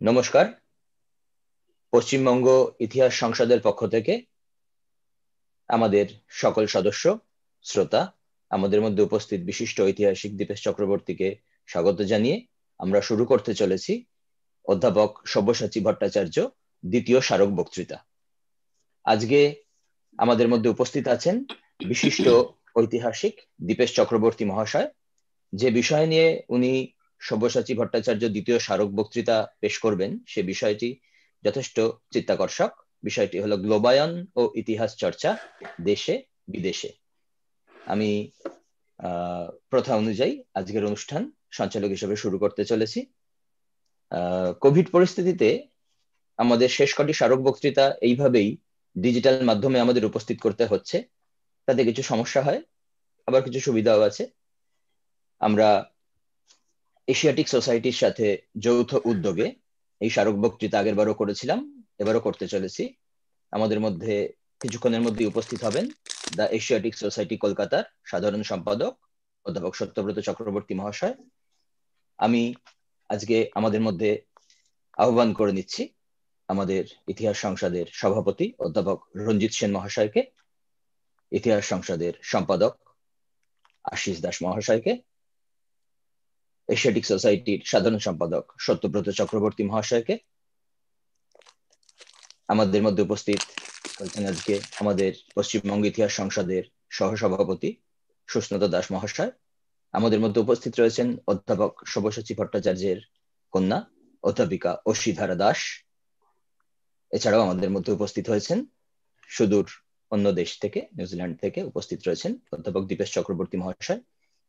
নমস্কার। পশ্চিমবঙ্গ ইতিহাস সংসদের পক্ষ থেকে আমাদের সকল সদস্য, শ্রোতা, আমাদের মধ্যে উপস্থিত বিশিষ্ট ঐতিহাসিক দীপেশ চক্রবর্তীকে স্বাগত জানিয়ে আমরা শুরু করতে চলেছি অধ্যাপক সব্যসাচী ভট্টাচার্য, দ্বিতীয় স্মারক বক্তৃতা। আজকে আমাদের মধ্যে উপস্থিত আছেন বিশিষ্ট ঐতিহাসিক দীপেশ চক্রবর্তী মহাশয়, যে বিষয় নিয়ে উনি সব্যসাচী ভট্টাচার্য দ্বিতীয় স্মারক বক্তৃতা পেশ করবেন। সে বিষয়টি যথেষ্ট চিত্তাকর্ষক। বিষয়টি হলো গ্লোবায়ন ও ইতিহাস চর্চা দেশে বিদেশে। আমি প্রথা অনুযায়ী আজকের অনুষ্ঠান সঞ্চালক হিসেবে শুরু করতে চলেছি। কোভিড পরিস্থিতিতে আমাদের শেষ কটি স্মারক বক্তৃতা এইভাবেই ডিজিটাল মাধ্যমে আমাদের উপস্থিত করতে হচ্ছে। তাতে কিছু সমস্যা হয়, আবার কিছু সুবিধাও আছে। আমরা এশিয়াটিক সোসাইটির সাথে যৌথ উদ্যোগে এই স্মারক বক্তৃতা আগের বারও করেছিলাম, এবারও করতে চলেছি। আমাদের মধ্যে কিছুক্ষণের মধ্যে উপস্থিত হবেন দ্য এশিয়াটিক সোসাইটি কলকাতার সাধারণ সম্পাদক, অধ্যাপক সত্যব্রত চক্রবর্তী মহাশয়। আমি আজকে আমাদের মধ্যে আহ্বান করে নিচ্ছি আমাদের ইতিহাস সংসদের সভাপতি, অধ্যাপক রঞ্জিত সেন মহাশয়কে, ইতিহাস সংসদের সম্পাদক আশিস দাস মহাশয়কে। এশিয়াটিক সোসাইটির সাধারণ সম্পাদক সত্যব্রত চক্রবর্তী মহাশয়কে। আমাদের মধ্যে উপস্থিত আজকে আমাদের পশ্চিমবঙ্গ ইতিহাস সংসদের সহসভাপতি সুস্নতা দাস মহাশয়। আমাদের মধ্যে উপস্থিত রয়েছেন অধ্যাপক সব্যসাচী ভট্টাচার্যের কন্যা অধ্যাপিকা অশিধারা দাস। এছাড়াও আমাদের মধ্যে উপস্থিত হয়েছেন সুদূর অন্য দেশ থেকে, নিউজিল্যান্ড থেকে উপস্থিত রয়েছেন অধ্যাপক দীপেশ চক্রবর্তী মহাশয়।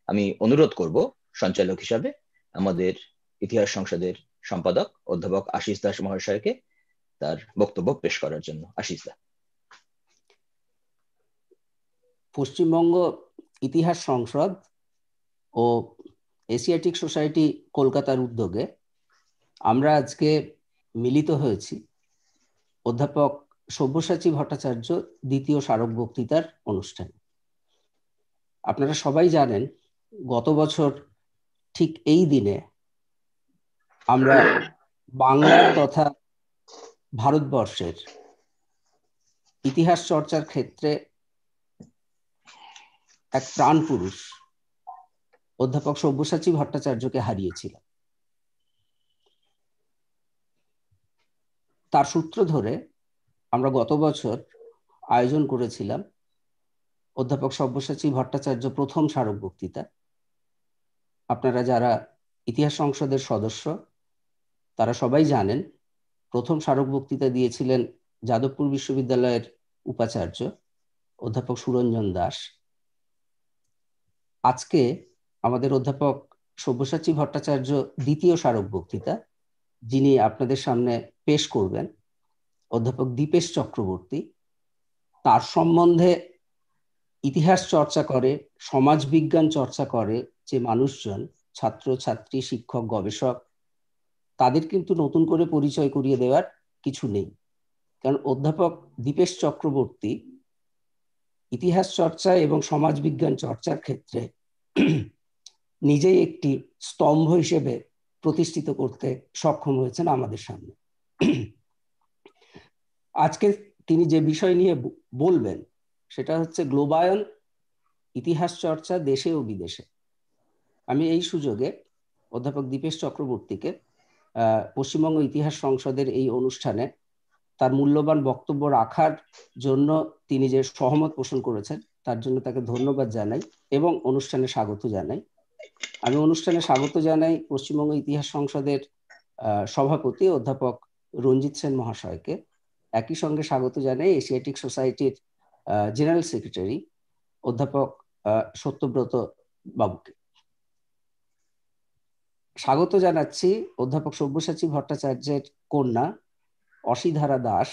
আমি অনুরোধ করব সঞ্চালক হিসাবে আমাদের ইতিহাস সংসদের সম্পাদক অধ্যাপক আশিস দাস মহাশয়কে তার বক্তব্য পেশ করার জন্য। আশিস দা। পশ্চিমবঙ্গ ইতিহাস সংসদ ও এশিয়াটিক সোসাইটি কলকাতার উদ্যোগে আমরা আজকে মিলিত হয়েছি অধ্যাপক সব্যসাচী ভট্টাচার্য দ্বিতীয় স্মারক বক্তৃতার অনুষ্ঠানে। আপনারা সবাই জানেন গত বছর ঠিক এই দিনে আমরা বাংলার তথা ভারতবর্ষের ইতিহাস চর্চার ক্ষেত্রে এক প্রাণ পুরুষ অধ্যাপক সব্যসাচী ভট্টাচার্যকে হারিয়েছিলাম। তার সূত্র ধরে আমরা গত বছর আয়োজন করেছিলাম অধ্যাপক সব্যসাচী ভট্টাচার্য প্রথম স্মারক বক্তৃতা আপনারা যারা ইতিহাস সংসদের সদস্য, তারা সবাই জানেন, প্রথম স্মারক বক্তৃতা দিয়েছিলেন যাদবপুর বিশ্ববিদ্যালয়ের উপাচার্য, অধ্যাপক সুরঞ্জন দাস। আজকে আমাদের অধ্যাপক সব্যসাচী ভট্টাচার্য দ্বিতীয় স্মারক বক্তৃতা, যিনি আপনাদের সামনে পেশ করবেন, অধ্যাপক দীপেশ চক্রবর্তী। তার সম্বন্ধে ইতিহাস চর্চা করে সমাজ বিজ্ঞান চর্চা করে যে মানুষজন ছাত্র, ছাত্রী, শিক্ষক, গবেষক, তাদের কিন্তু নতুন করে পরিচয় করিয়ে দেওয়ার কিছু নেই। কারণ অধ্যাপক দীপেশ চক্রবর্তী ইতিহাস চর্চা এবং সমাজবিজ্ঞান চর্চার ক্ষেত্রে নিজেই একটি স্তম্ভ হিসেবে প্রতিষ্ঠিত করতে সক্ষম হয়েছেন আমাদের সামনে। আজকে তিনি যে বিষয় নিয়ে বলবেন, সেটা হচ্ছে গ্লোবায়ন, ইতিহাস চর্চা দেশে ও বিদেশে। আমি এই সুযোগে অধ্যাপক দীপেশ চক্রবর্তীকে পশ্চিমবঙ্গ ইতিহাস সংসদের এই অনুষ্ঠানে তার মূল্যবান বক্তব্য রাখার জন্য তিনি যে সহমত পোষণ করেছেন, তার জন্য তাকে ধন্যবাদ জানাই এবং অনুষ্ঠানে স্বাগত জানাই। আমি অনুষ্ঠানে স্বাগত জানাই পশ্চিমবঙ্গ ইতিহাস সংসদের সভাপতি অধ্যাপক রঞ্জিত সেন মহাশয়কে। একই সঙ্গে স্বাগত জানাই এশিয়াটিক সোসাইটির জেনারেল সেক্রেটারি অধ্যাপক সত্যব্রত বাবুকে। স্বাগত জানাচ্ছি অধ্যাপক সব্যসাচী ভট্টাচার্যের কন্যা অসিধারা দাস।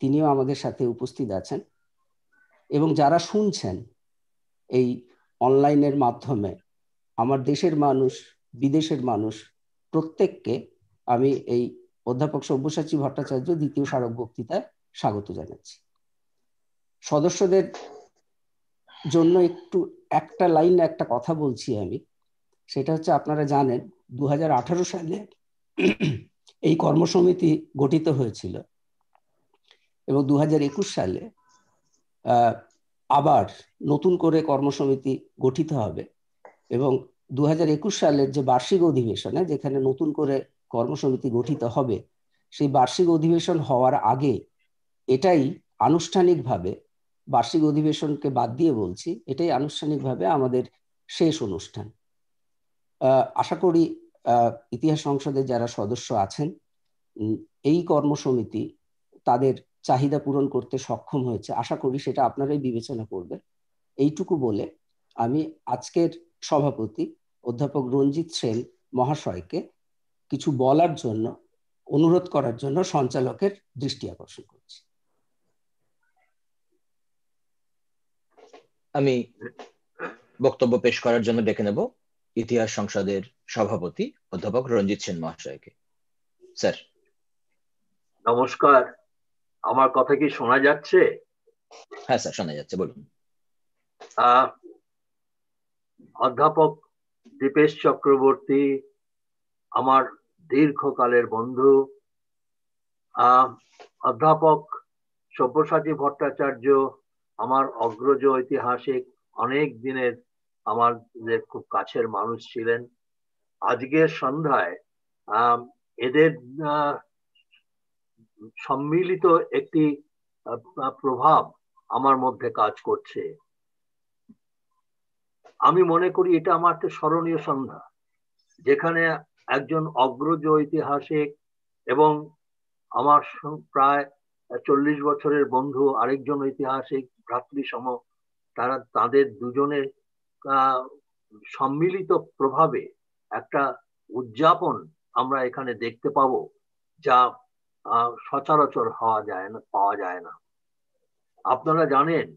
তিনিও আমাদের সাথে উপস্থিত আছেন এবং যারা শুনছেন এই অনলাইনের মাধ্যমে, আমার দেশের মানুষ, বিদেশের মানুষ, প্রত্যেককে আমি এই অধ্যাপক সব্যসাচী ভট্টাচার্য দ্বিতীয় স্মারক বক্তৃতায় স্বাগত জানাচ্ছি। সদস্যদের জন্য একটু একটা লাইন, একটা কথা বলছি আমি। সেটা হচ্ছে আপনারা জানেন দু হাজার আঠারো সালে এই কর্মসমিতি গঠিত হয়েছিল এবং দু হাজার একুশ সালে আবার নতুন করে কর্মসমিতি গঠিত হবে এবং দু হাজার একুশ সালের যে বার্ষিক অধিবেশনে যেখানে নতুন করে কর্মসমিতি গঠিত হবে, সেই বার্ষিক অধিবেশন হওয়ার আগে এটাই আনুষ্ঠানিকভাবে, বার্ষিক অধিবেশনকে বাদ দিয়ে বলছি, এটাই আনুষ্ঠানিকভাবে আমাদের শেষ অনুষ্ঠান। আশা করি ইতিহাস সংসদের যারা সদস্য আছেন এই কর্মসমিতি তাদের চাহিদা পূরণ করতে সক্ষম হয়েছে। আশা করি সেটা আপনারাই বিবেচনা করবে এইটুকু বলে আমি আজকের সভাপতি অধ্যাপক রঞ্জিত সেন মহাশয়কে কিছু বলার জন্য, অনুরোধ করার জন্য সঞ্চালকের দৃষ্টি আকর্ষণ করছি। আমি বক্তব্য পেশ করার জন্য ডেকে নেব। ইতিহাস সংসদের সভাপতি অধ্যাপক রঞ্জিত সেন মহাশয়কে। স্যার। নমস্কার। আমার কথা কি শোনা যাচ্ছে? হ্যাঁ স্যার শোনা যাচ্ছে বলুন। অধ্যাপক দীপেশ চক্রবর্তী আমার দীর্ঘকালের বন্ধু অধ্যাপক সব্যসাচী ভট্টাচার্য আমার অগ্রজ ঐতিহাসিক অনেক দিনের আমাদের খুব কাছের মানুষ ছিলেন, আজকের সন্ধ্যায় এদের সম্মিলিত একটি প্রভাব আমার মধ্যে কাজ করছে। আমি মনে করি এটা আমার একটা স্মরণীয় সন্ধ্যা, যেখানে একজন অগ্রজ ঐতিহাসিক এবং আমার প্রায় চল্লিশ বছরের বন্ধু আরেকজন ঐতিহাসিক ভ্রাতৃসম, তারা, তাদের দুজনের সম্মিলিত প্রভাবে একটা উদযাপন আমরা এখানে দেখতে পাবো, যা সচরাচর হওয়া যায় না, পাওয়া যায় না। আপনারা জানেন,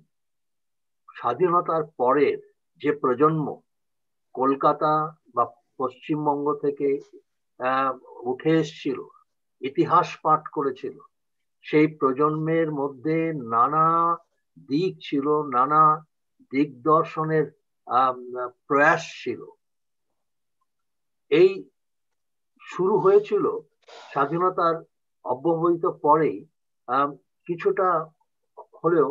স্বাধীনতার পরের যে প্রজন্ম কলকাতা বা পশ্চিমবঙ্গ থেকে উঠে এসছিল, ইতিহাস পাঠ করেছিল, সেই প্রজন্মের মধ্যে নানা দিক ছিল, নানা দিগদর্শনের প্রয়াস ছিল। এই শুরু হয়েছিল স্বাধীনতার অব্যবহিত পরেই কিছুটা হলেও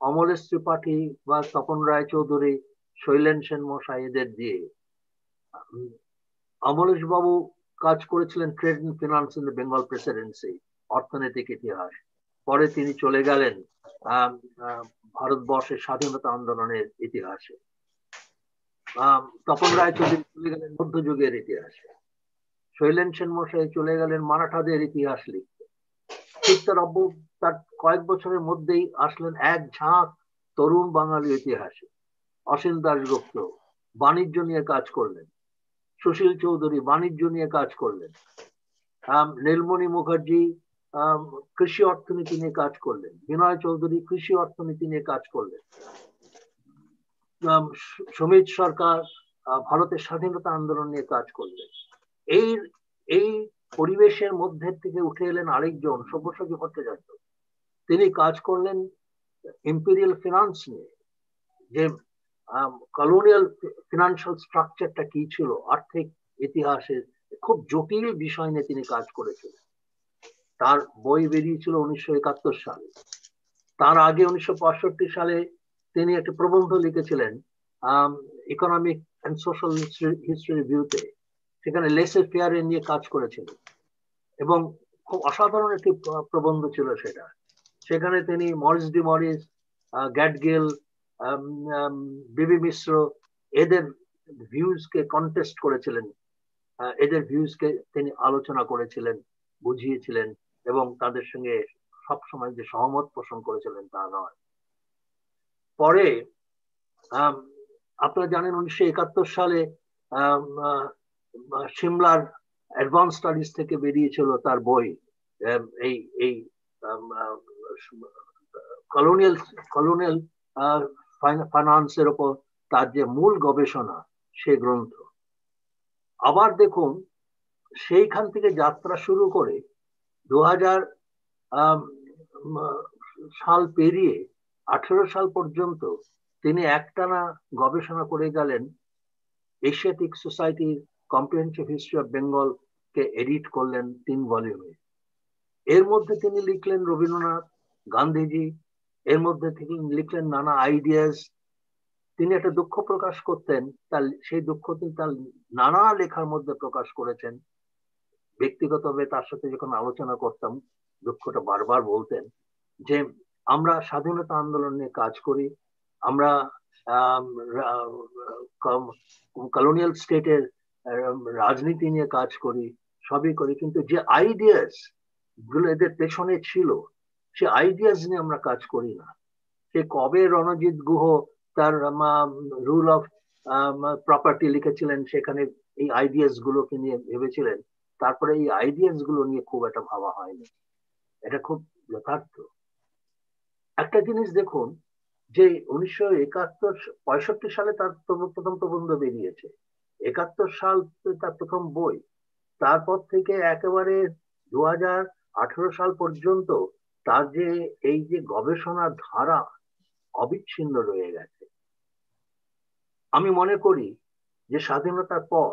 অমলেশ ত্রিপাঠী বা তপন রায়চৌধুরী শৈলেন সেন মশাই এদের দিয়ে। অমলেশ বাবু কাজ করেছিলেন trade and finance in the Bengal presidency, অর্থনৈতিক ইতিহাস। পরে তিনি চলে গেলেন ভারতবর্ষের স্বাধীনতা আন্দোলনের ইতিহাসে। তপন রায়চৌধুরী চলে গেলেন মধ্যযুগের ইতিহাসে। শৈলেন সেন মশাই চলে গেলেন মারাঠাদের ইতিহাস লিখতে। ঠিক তার অব্য তার কয়েক বছরের মধ্যেই আসলেন এক ঝাঁক তরুণ বাঙালি ইতিহাসে। অসীম দাসগুপ্ত বাণিজ্য নিয়ে কাজ করলেন। সুশীল চৌধুরী বাণিজ্য নিয়ে কাজ করলেন। নীলমণি মুখার্জি কৃষি অর্থনীতি নিয়ে কাজ করলেন। বিনয় চৌধুরী কৃষি অর্থনীতি নিয়ে কাজ করলেন। সমিত সরকার ভারতের স্বাধীনতা আন্দোলন নিয়ে কাজ করলেন। এই এই পরিবেশের মধ্যে থেকে উঠে এলেন আরেকজন সব্যসাচী ভট্টাচার্য। তিনি কাজ করলেন ইম্পেরিয়াল ফিনান্স নিয়ে। যে কলোনিয়াল ফিনান্সিয়াল স্ট্রাকচারটা কি ছিল, আর্থিক ইতিহাসের খুব জটিল বিষয় নিয়ে তিনি কাজ করেছিলেন। তার বই বেরিয়েছিল উনিশশো একাত্তর সালে। তার আগে উনিশশো পঁয়ষট্টি সালে তিনি একটি প্রবন্ধ লিখেছিলেন ইকোনমিক অ্যান্ড সোশ্যাল হিস্ট্রি রিভিউতে সেখানে লেসে ফেয়ারে নিয়ে কাজ করেছিলেন এবং খুব অসাধারণ একটি প্রবন্ধ ছিল সেটা। সেখানে তিনি মরিস ডি মরিস গ্যাটগেল বিবি মিশ্র, এদের ভিউজকে কন্টেস্ট করেছিলেন। এদের ভিউজকে তিনি আলোচনা করেছিলেন, বুঝিয়েছিলেন এবং তাদের সঙ্গে সবসময় যে সহমত পোষণ করেছিলেন তা নয়। পরে আপনারা জানেন উনিশশো একাত্তর সালে সিমলার অ্যাডভান্স স্টাডিজ থেকে বেরিয়েছিল তার বই এই এই কলোনিয়াল কলোনিয়াল ফাইন্যান্সের ওপর তার যে মূল গবেষণা, সে গ্রন্থ। আবার দেখুন, সেইখান থেকে যাত্রা শুরু করে দু সাল পেরিয়ে আঠেরো সাল পর্যন্ত তিনি একটানা গবেষণা করে গেলেন এশিয়াটিক সোসাইটির কম্প্রিহেন্সিভ হিস্ট্রি অফ বেঙ্গল কে এডিট করলেন তিন ভলিউমে। এর মধ্যে তিনি লিখলেন রবীন্দ্রনাথ গান্ধীজি, এর মধ্যে তিনি লিখলেন নানা আইডিয়াস তিনি একটা দুঃখ প্রকাশ করতেন, তার সেই দুঃখ তিনি তার নানা লেখার মধ্যে প্রকাশ করেছেন। ব্যক্তিগতভাবে তার সাথে যখন আলোচনা করতাম, দুঃখটা বারবার বলতেন যে আমরা স্বাধীনতা আন্দোলন নিয়ে কাজ করি, আমরা কলোনিয়াল স্টেটের রাজনীতি নিয়ে কাজ করি, সবই করি, কিন্তু যে আইডিয়াসগুলো এদের পেছনে ছিল, সে আইডিয়াস নিয়ে আমরা কাজ করি না। সে কবে রণজিৎ গুহ তার রুল অফ প্রপার্টি লিখেছিলেন, সেখানে এই আইডিয়াস গুলোকে নিয়ে ভেবেছিলেন, তারপরে এই আইডিয়াসগুলো নিয়ে খুব একটা ভাবা হয়নি। এটা খুব যথার্থ। একটা জিনিস দেখুন, যে উনিশশো একাত্তর পঁয়ষট্টি সালে তার প্রথম প্রবন্ধ বেরিয়েছে। একাত্তর সাল তার প্রথম বই। তারপর থেকে একেবারে দু সাল পর্যন্ত তার যে, এই যে গবেষণার ধারা অবিচ্ছিন্ন রয়ে গেছে। আমি মনে করি যে স্বাধীনতার পর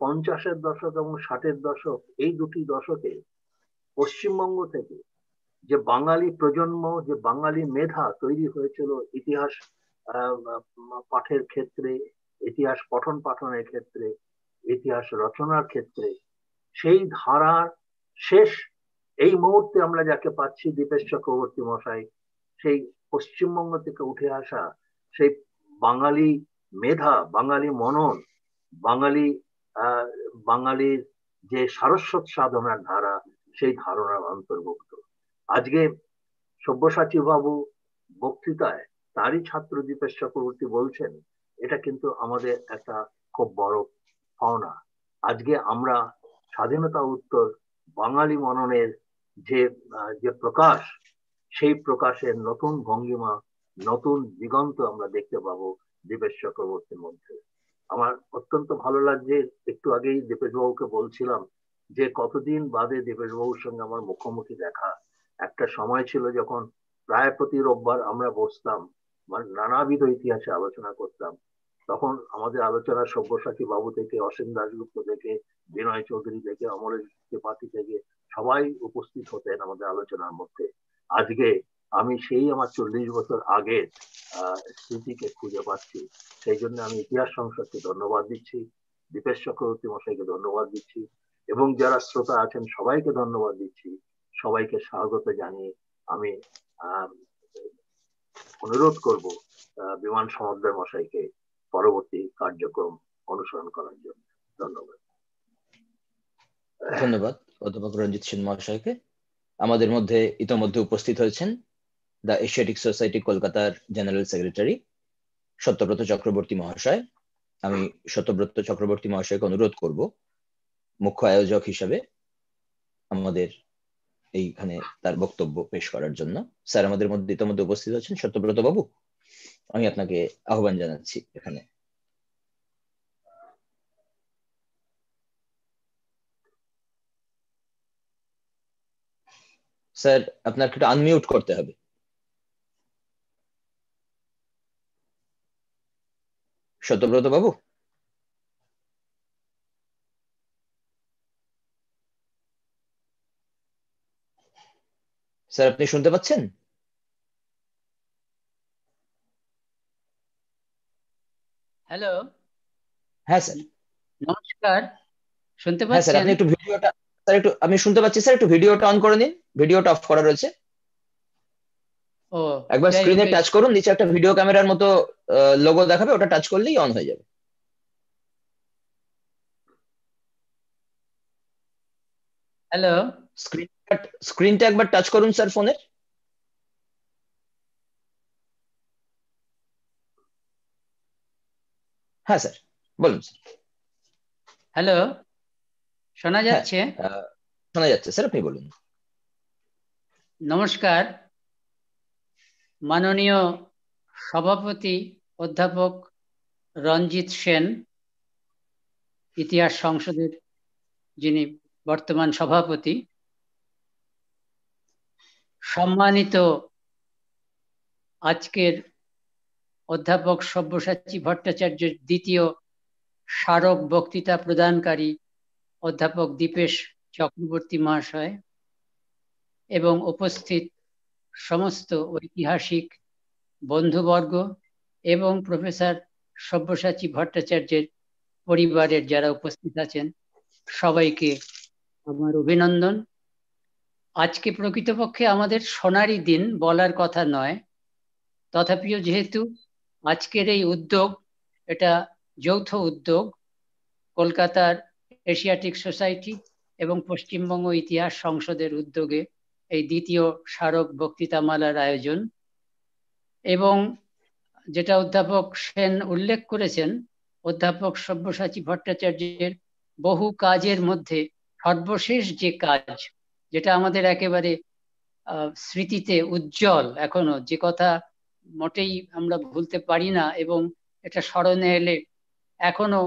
পঞ্চাশের দশক এবং ষাটের দশক, এই দুটি দশকে পশ্চিমবঙ্গ থেকে যে বাঙালি প্রজন্ম, যে বাঙালি মেধা তৈরি হয়েছিল ইতিহাস পাঠের ক্ষেত্রে, ইতিহাস পঠন পাঠনের ক্ষেত্রে, ইতিহাস রচনার ক্ষেত্রে, সেই ধারার শেষ, এই মুহূর্তে আমরা যাকে পাচ্ছি দীপেশ চক্রবর্তী মশাই, সেই পশ্চিমবঙ্গ থেকে উঠে আসা সেই বাঙালি মেধা, বাঙালি মনন, বাঙালি বাঙালির যে সারস্বত সাধনার ধারা, সেই ধারণার অন্তর্ভুক্ত। আজকে সব্যসাচী বাবু বক্তৃতায় তারই ছাত্র দীপেশ চক্রবর্তী বলছেন, এটা কিন্তু আমাদের একটা খুব বড় পাওনা। আজকে আমরা স্বাধীনতা উত্তর বাঙালি মননের যে যে প্রকাশ, সেই প্রকাশের নতুন ভঙ্গিমা, নতুন দিগন্ত আমরা দেখতে পাবো দীপেশ চক্রবর্তীর মধ্যে। আমার অত্যন্ত ভালো লাগছে, একটু আগেই দীপেশ বাবুকে বলছিলাম যে, কতদিন বাদে দীপেশ বাবুর সঙ্গে আমার মুখোমুখি দেখা একটা সময় ছিল যখন প্রায় প্রতি রোববার আমরা বসতাম মানে নানাবিধ ইতিহাসে আলোচনা করতাম। তখন আমাদের আলোচনা সব্যসাচী বাবু থেকে, অসীম দাসগুপ্ত থেকে, বিনয় চৌধুরী থেকে, অমরেশ ত্রিপাঠী থেকে সবাই উপস্থিত হতেন আমাদের আলোচনার মধ্যে। আজকে আমি সেই আমার চল্লিশ বছর আগের স্মৃতিকে খুঁজে পাচ্ছি। সেই জন্য আমি ইতিহাস সংসদকে ধন্যবাদ দিচ্ছি, দীপেশ চক্রবর্তী মশাইকে ধন্যবাদ দিচ্ছি এবং যারা শ্রোতা আছেন সবাইকে ধন্যবাদ দিচ্ছি। সবাইকে স্বাগত জানিয়ে আমি অনুরোধ করব বিমান সমুদ্রের মশাইকে পরবর্তী কার্যক্রম অনুসরণ করার জন্য। ধন্যবাদ। ধন্যবাদ, অধ্যাপক রঞ্জিত সেন মহাশয়কে। আমাদের মধ্যে ইতোমধ্যে উপস্থিত হয়েছেন দ্য এশিয়াটিক সোসাইটি কলকাতার জেনারেল সেক্রেটারি সত্যব্রত চক্রবর্তী মহাশয়। আমি সত্যব্রত চক্রবর্তী মহাশয়কে অনুরোধ করব, মুখ্য আয়োজক হিসাবে আমাদের এইখানে তার বক্তব্য পেশ করার জন্য। স্যার আমাদের মধ্যে ইতিমধ্যে উপস্থিত আছেন সত্যব্রত বাবু। আমি আপনাকে আহ্বান জানাচ্ছি এখানে। স্যার, আপনাকে একটু আনমিউট করতে হবে। সত্যব্রত বাবু? স্যার আপনি শুনতে পাচ্ছেন? হ্যালো। হ্যাঁ স্যার। নমস্কার। শুনতে হ্যাঁ স্যার পাচ্ছেন? আপনি একটু ভিডিওটা স্যার একটু আমি শুনতে পাচ্ছি স্যার একটু ভিডিওটা অন করে নিন। ভিডিওটা অফ করা রয়েছে। ও একবার স্ক্রিনে টাচ করুন নিচে একটা ভিডিও ক্যামেরার মতো লোগো দেখাবে ওটা টাচ করলেই অন হয়ে যাবে। হ্যালো। স্ক্রিন স্ক্রিনটা একবার টাচ করুন স্যার ফোনের হ্যাঁ স্যার বলুন স্যার হ্যালো শোনা। যাচ্ছে? শোনা যাচ্ছে স্যার আপনি বলুন। নমস্কার মাননীয় সভাপতি অধ্যাপক রঞ্জিত সেন ইতিহাস সংসদের যিনি বর্তমান সভাপতি সম্মানিত আজকের অধ্যাপক সব্যসাচী ভট্টাচার্যের দ্বিতীয় স্মারক বক্তৃতা প্রদানকারী অধ্যাপক দীপেশ চক্রবর্তী মহাশয় এবং উপস্থিত সমস্ত ঐতিহাসিক বন্ধুবর্গ এবং প্রফেসর সব্যসাচী ভট্টাচার্যের পরিবারের যারা উপস্থিত আছেন, সবাইকে আমার অভিনন্দন। আজকে প্রকৃতপক্ষে আমাদের সোনারই দিন বলার কথা নয়। তথাপিও যেহেতু আজকের এই উদ্যোগ, এটা যৌথ উদ্যোগ, কলকাতার এশিয়াটিক সোসাইটি এবং পশ্চিমবঙ্গ ইতিহাস সংসদের উদ্যোগে এই দ্বিতীয় স্মারক বক্তৃতামালার আয়োজন এবং যেটা অধ্যাপক সেন উল্লেখ করেছেন, অধ্যাপক সব্যসাচী ভট্টাচার্যের বহু কাজের মধ্যে সর্বশেষ যে কাজ যেটা আমাদের একেবারে স্মৃতিতে উজ্জ্বল এখনও। যে কথা মোটেই আমরা ভুলতে পারি না এবং এটা স্মরণে এলে এখনও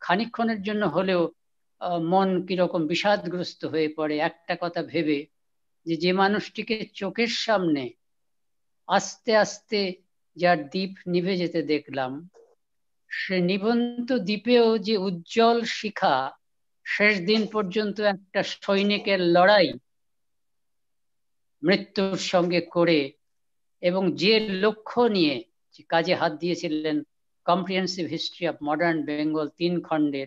খানিক্ষণের জন্য হলেও মন কীরকম বিষাদগ্রস্ত হয়ে পড়ে একটা কথা ভেবে যে যে মানুষটিকে চোখের সামনে আস্তে আস্তে যার দ্বীপ নিভে যেতে দেখলাম, সে নিবন্ত দ্বীপেও যে উজ্জ্বল শিখা শেষ দিন পর্যন্ত একটা সৈনিকের লড়াই মৃত্যুর সঙ্গে করে এবং যে লক্ষ্য নিয়ে কাজে হাত দিয়েছিলেন comprehensive history of modern Bengal তিন খণ্ডের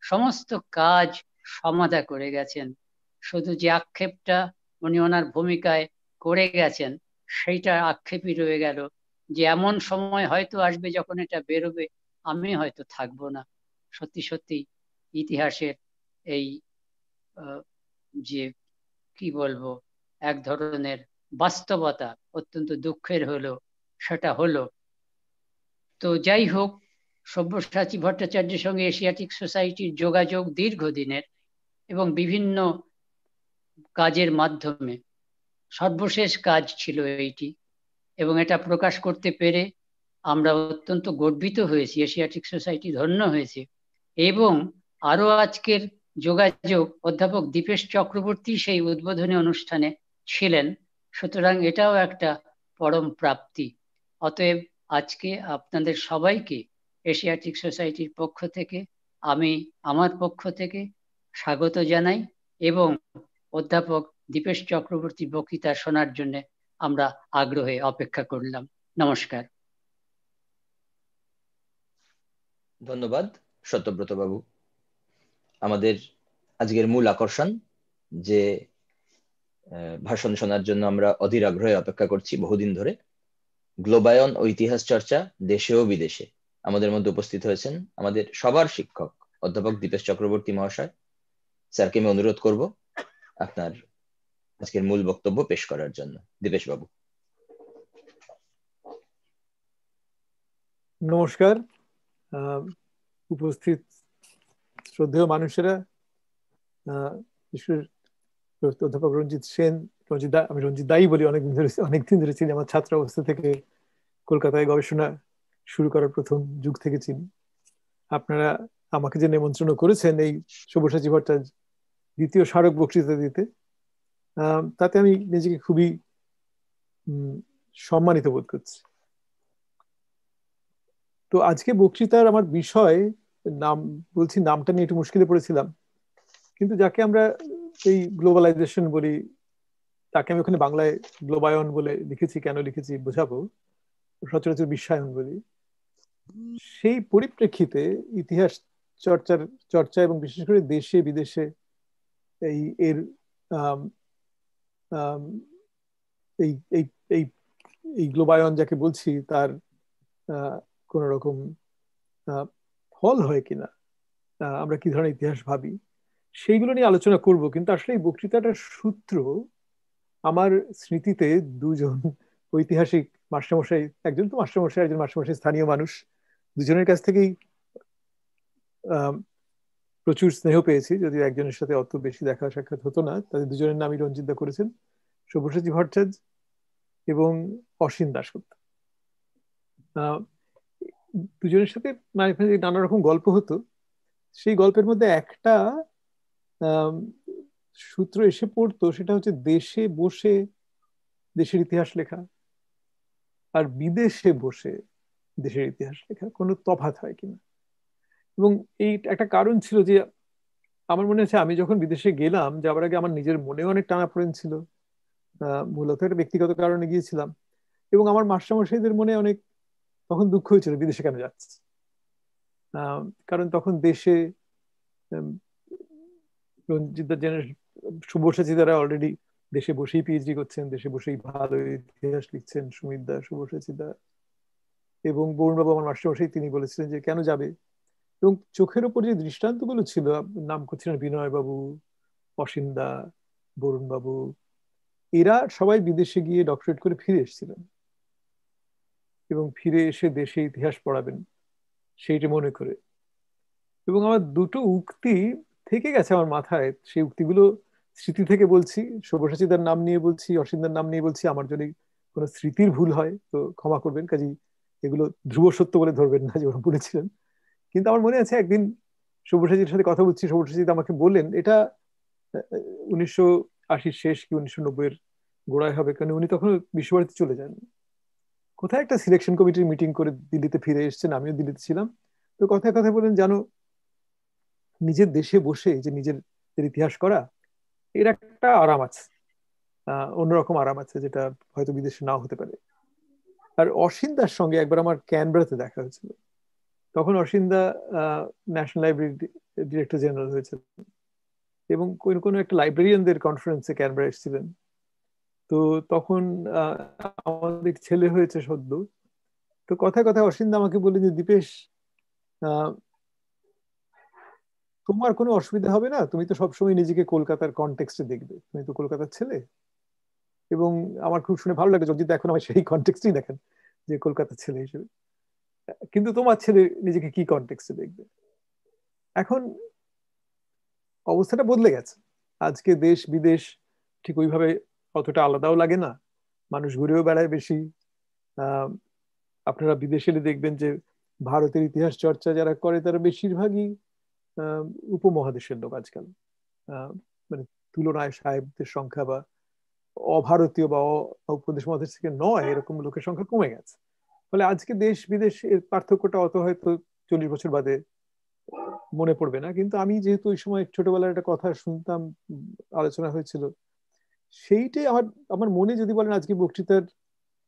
সমস্ত কাজ সমাধা করে গেছেন। শুধু যে আক্ষেপটা উনি ওনার ভূমিকায় করে গেছেন, সেইটা আক্ষেপই রয়ে গেল যে এমন সময় হয়তো আসবে যখন এটা বেরোবে, আমি হয়তো থাকব না। সত্যি সত্যি ইতিহাসের এই যে কি বলব, এক ধরনের বাস্তবতা অত্যন্ত দুঃখের হলো, সেটা হলো। তো যাই হোক, সব্যসাচী ভট্টাচার্যের সঙ্গে এশিয়াটিক সোসাইটির যোগাযোগ দীর্ঘদিনের এবং বিভিন্ন কাজের মাধ্যমে সর্বশেষ কাজ ছিল এইটি এবং এটা প্রকাশ করতে পেরে আমরা অত্যন্ত গর্বিত হয়েছি, এশিয়াটিক সোসাইটি ধন্য হয়েছে। এবং আরও আজকের যোগাযোগ অধ্যাপক দীপেশ চক্রবর্তী সেই উদ্বোধনী অনুষ্ঠানে ছিলেন। সুতরাং এটাও একটা পরম প্রাপ্তি। অতএব আজকে আপনাদের সবাইকে এশিয়াটিক সোসাইটির পক্ষ থেকে, আমি আমার পক্ষ থেকে স্বাগত জানাই এবং অধ্যাপক দীপেশ চক্রবর্তী বক্তৃতা শোনার জন্য আমরা আগ্রহে অপেক্ষা করলাম। নমস্কার। ধন্যবাদ সত্যব্রত বাবু আমাদের আজকের মূল আকর্ষণ যে ভাষণ শোনার জন্য আমরা অধীর আগ্রহে অপেক্ষা করছি বহুদিন ধরে। গ্লোবায়ন ও ইতিহাস চর্চা দেশে ও বিদেশে। আমাদের মধ্যে উপস্থিত হয়েছেন আমাদের সবার শিক্ষক অধ্যাপক দীপেশ চক্রবর্তী মহাশয়। স্যারকে আমি অনুরোধ করব আপনার আজকের মূল বক্তব্য পেশ করার জন্য। দীপেশ বাবু। নমস্কার। উপস্থিত শ্রদ্ধেয় মানুষেরা অধ্যাপক রঞ্জিত সেন, রঞ্জিত আমি রঞ্জিত দায়ী বলি, অনেকদিন ধরে অনেকদিন ধরে চিনি। আমার ছাত্র অবস্থা থেকে কলকাতায় গবেষণা শুরু করার প্রথম যুগ থেকে চিনি। আপনারা আমাকে যে নিমন্ত্রণ করেছেন এই সব্যসাচী ভট্টাচার্য দ্বিতীয় স্মারক বক্তৃতা দিতে তাতে আমি নিজেকে খুবই সম্মানিত বোধ করছি। তো আজকে বক্তৃতার আমার বিষয় নাম, বলছি নামটা নিয়ে একটু মুশকিলে পড়েছিলাম। কিন্তু যাকে আমরা এই গ্লোবালাইজেশন বলি, তাকে আমি ওখানে বাংলায় গ্লোবায়ন বলে লিখেছি, কেন লিখেছি বোঝাবো। সচরাচর বিশ্বায়ন বলি। সেই পরিপ্রেক্ষিতে ইতিহাস চর্চার, চর্চা এবং বিশেষ করে দেশে, বিদেশে এই এর এই এই এই এই গ্লোবায়ন যাকে বলছি, তার কোন রকম ফল হয় কিনা আমরা কি ধরনের ইতিহাস ভাবি, সেইগুলো নিয়ে আলোচনা করব। কিন্তু আসলে এই বক্তৃতাটার সূত্র আমার স্মৃতিতে দুজন ঐতিহাসিক মাস্টারমশাই, একজন তো মাস্টারমশাই একজন মাস্টারমশাই স্থানীয় মানুষ, দুজনের কাছ থেকেই প্রচুর স্নেহ পেয়েছি। যদি একজনের সাথে অত বেশি দেখা সাক্ষাৎ হতো না, তাদের দুজনের নামই রঞ্জিত করেছেন, সব্যসাচী ভট্টাচার্য এবং অসীম দাসগুপ্ত দুজনের সাথে মাঝে মাঝে নানা রকম গল্প হতো, সেই গল্পের মধ্যে একটা সূত্র এসে পড়তো, সেটা হচ্ছে দেশে বসে দেশের ইতিহাস লেখা আর বিদেশে বসে দেশের ইতিহাস লেখা, কোনো তফাৎ হয় কিনা এবং এই একটা কারণ ছিল যে আমার মনে আছে আমি যখন বিদেশে গেলাম, যাওয়ার আগে আমার নিজের মনেও অনেক টানাপোড়েন ছিল। মূলত একটা ব্যক্তিগত কারণে গিয়েছিলাম। এবং আমার মাস্টারমশাইদের মনে অনেক তখন দুঃখ হয়েছিল, বিদেশে কেন যাচ্ছে কারণ তখন দেশে রঞ্জিত জেনারেশন শুভসাচী দ্বারা অলরেডি দেশে বসেই পিএইচডি করছেন, দেশে বসেই ভালো ইতিহাস লিখছেন, সুমিত দা শুভসাচী দা এবং বরুণবাবু আমার মাস্টারমশাই তিনি বলেছিলেন যে কেন যাবে? এবং চোখের ওপর যে দৃষ্টান্তগুলো ছিল, নাম করছিলেন বিনয় বাবু অসীম দা বরুণ বাবু এরা সবাই বিদেশে গিয়ে ডক্টরেট করে ফিরে এসেছিলেন। এবং ফিরে এসে দেশে ইতিহাস পড়াবেন, সেইটা মনে করে। এবং আমার দুটো উক্তি থেকে গেছে আমার মাথায়। সেই উক্তিগুলো স্মৃতি থেকে বলছি, সব্যসাচীদার নাম নিয়ে বলছি, অসীমদার নাম নিয়ে বলছি, আমার যদি কোনো স্মৃতির ভুল হয়, তো ক্ষমা করবেন কাজী এগুলো ধ্রুব সত্য বলে ধরবেন না যে ওরা বলেছিলেন। কিন্তু আমার মনে আছে, একদিন সব্যসাচীর সাথে কথা বলছি সব্যসাচী আমাকে বললেন, এটা উনিশশো আশির শেষ কি উনিশশো নব্বইয়ের গোড়ায় হবে? কারণ উনি তখন বিশ্বভারতী চলে যান। কোথায় একটা সিলেকশন কমিটির মিটিং করে দিল্লিতে ফিরে এসছেন? আমিও দিল্লিতে ছিলাম। তো কথায় কথায় বলেন জানো, নিজের দেশে বসে যে নিজের ইতিহাস করা, এর একটা আরাম আছে। অন্যরকম আরাম আছে যেটা হয়তো বিদেশে নাও হতে পারে। আর অসিন্দার সঙ্গে একবার আমার ক্যানব্রাতে দেখা হয়েছিল। তখন অসিন্দা ন্যাশনাল লাইব্রেরি ডিরেক্টর জেনারেল হয়েছিল এবং কোন কোনো একটা লাইব্রেরিয়ানদের কনফারেন্সে ক্যানবেরা এসেছিলেন। তো তখন আমাদের ছেলে হয়েছে সদ্য। তো কথায় কথায় অসিন্দা আমাকে বললেন যে, দীপেশ তোমার কোনো অসুবিধা হবে না? তুমি তো সবসময় নিজেকে কলকাতার কনটেক্সটে দেখবে। তুমি তো কলকাতার ছেলে। এবং আমার খুব শুনে ভালো লাগে যদি এখন আমার সেই কনটেক্সটেই দেখেন, যে কলকাতার ছেলে হিসেবে। কিন্তু তোমার ছেলে নিজেকে কি কনটেক্সটে দেখবে? এখন অবস্থাটা বদলে গেছে। আজকে দেশ বিদেশ ঠিক ওইভাবে অতটা আলাদাও লাগে না। মানুষ ঘুরেও বেড়ায় বেশি। আপনারা বিদেশে দেখবেন যে ভারতের ইতিহাস চর্চা যারা করে, তারা বেশিরভাগই উপমহাদেশের লোক আজকাল। মানে তুলনায় সাহেবদের সংখ্যা বা অভারতীয় বা উপদেশ মহাদেশ থেকে নয়, এরকম লোকের সংখ্যা কমে গেছে। ফলে আজকে দেশ বিদেশ এর পার্থক্যটা অত হয়তো চল্লিশ বছর বাদে মনে পড়বে না। কিন্তু আমি যেহেতু ওই সময় ছোটবেলার একটা কথা শুনতাম আলোচনা হয়েছিল সেইটাই আমার আমার মনে যদি বলেন আজকে বক্তৃতার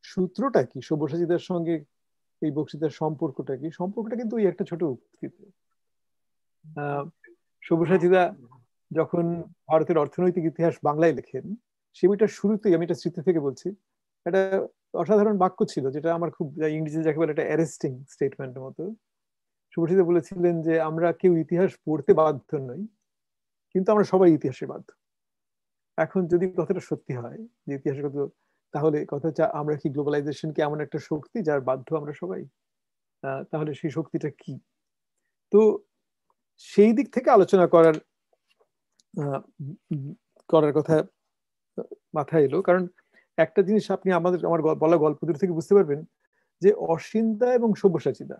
সূত্রটা কি? সব্যসাচীদের সঙ্গে এই বক্তৃতার সম্পর্কটা কি? সম্পর্কটা কিন্তু ওই একটা ছোট উক্তিতে। সব্যসাচীদা যখন ভারতের অর্থনৈতিক ইতিহাস বাংলায় লেখেন, সে বইটার শুরুতেই, আমি এটা স্মৃতি থেকে বলছি, একটা অসাধারণ বাক্য ছিল যেটা আমার খুব ইংরেজি যাকে বলে একটা অ্যারেস্টিং স্টেটমেন্টের মতো। সুভাষিতা বলেছিলেন যে, আমরা কেউ ইতিহাস পড়তে বাধ্য নই, কিন্তু আমরা সবাই ইতিহাসে বাধ্য। এখন যদি কথাটা সত্যি হয়, যে ইতিহাসের তাহলে কথা হচ্ছে আমরা কি গ্লোবালাইজেশন কি এমন একটা শক্তি যার বাধ্য আমরা সবাই? তাহলে সেই শক্তিটা কি? তো সেই দিক থেকে আলোচনা করার করার কথা মাথায় এলো। কারণ একটা জিনিস আপনি আমাদের, আমার বলা গল্প দূর থেকে বুঝতে পারবেন যে অসিন্দা এবং সব্যসাচিদা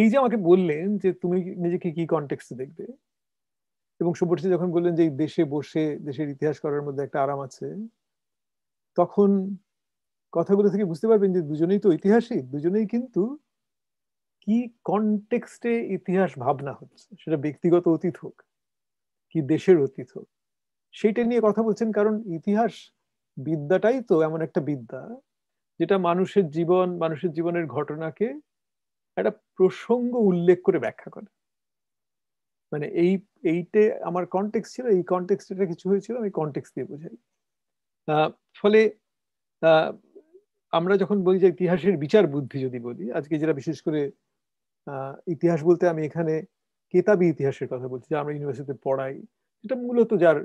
এই যে আমাকে বললেন যে তুমি নিজেকে কি কন্টেক্সে দেখবে এবং সব্যসাচী যখন বললেন যে দেশে বসে, দেশের ইতিহাস করার মধ্যে একটা আরাম আছে, তখন কথাগুলো থেকে বুঝতে পারবেন যে দুজনেই তো ঐতিহাসিক দুজনেই কিন্তু কি কনটেক্সটে ইতিহাস ভাবনা হচ্ছে। সেটা ব্যক্তিগত অতীত হোক, কি দেশের অতীত হোক। সেইটা নিয়ে কথা বলছেন কারণ ইতিহাস বিদ্যাটাই তো এমন একটা বিদ্যা, যেটা মানুষের জীবন, মানুষের জীবনের ঘটনাকে একটা প্রসঙ্গ উল্লেখ করে ব্যাখ্যা করে। মানে এই, এইটে আমার কন্টেক্স ছিল, এই কন্টেক্সটা কিছু হয়েছিল, আমি কন্টেক্স দিয়ে বোঝাই। ফলে আমরা যখন বলি যে ইতিহাসের বিচার বুদ্ধি যদি বলি, আজকে যেটা বিশেষ করে ইতিহাস বলতে আমি এখানে কেতাবি ইতিহাসের কথা বলছি, যে আমরা ইউনিভার্সিটিতে পড়াই। এটা মূলত যার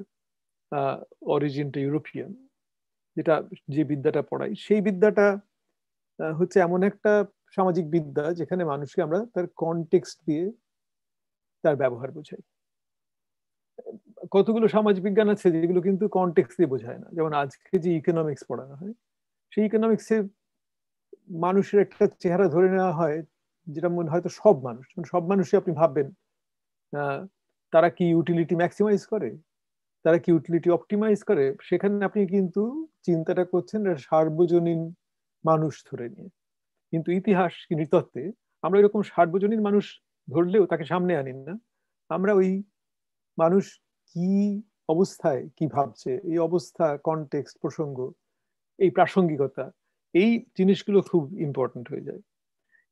অরিজিনটা ইউরোপিয়ান, যেটা যে বিদ্যাটা পড়াই। সেই বিদ্যাটা হচ্ছে এমন একটা সামাজিক বিদ্যা যেখানে মানুষকে আমরা তার কনটেক্সট দিয়ে তার ব্যবহার বোঝাই। কতগুলো সামাজিক বিজ্ঞান আছে যেগুলো কিন্তু কনটেক্স দিয়ে বোঝায় না। যেমন আজকে যে ইকোনমিক্স পড়ানো হয়, সেই ইকোনমিক্সে মানুষের একটা চেহারা ধরে নেওয়া হয় যেটা মনে হয়তো সব মানুষ। মানে সব মানুষই আপনি ভাববেন তারা কি ইউটিলিটি ম্যাক্সিমাইজ করে? তারা কি ইউটিলিটি অপটিমাইজ করে? সেখানে আপনি কিন্তু চিন্তাটা করছেন সার্বজনীন মানুষ ধরে নিয়ে। কিন্তু ইতিহাস নৃতত্ত্বে আমরা এরকম সার্বজনীন মানুষ ধরলেও তাকে সামনে আনি না। আমরা ওই মানুষ কি অবস্থায় কি ভাবছে, এই অবস্থা কনটেক্সট প্রসঙ্গ, এই প্রাসঙ্গিকতা, এই জিনিসগুলো খুব ইম্পর্টেন্ট হয়ে যায়।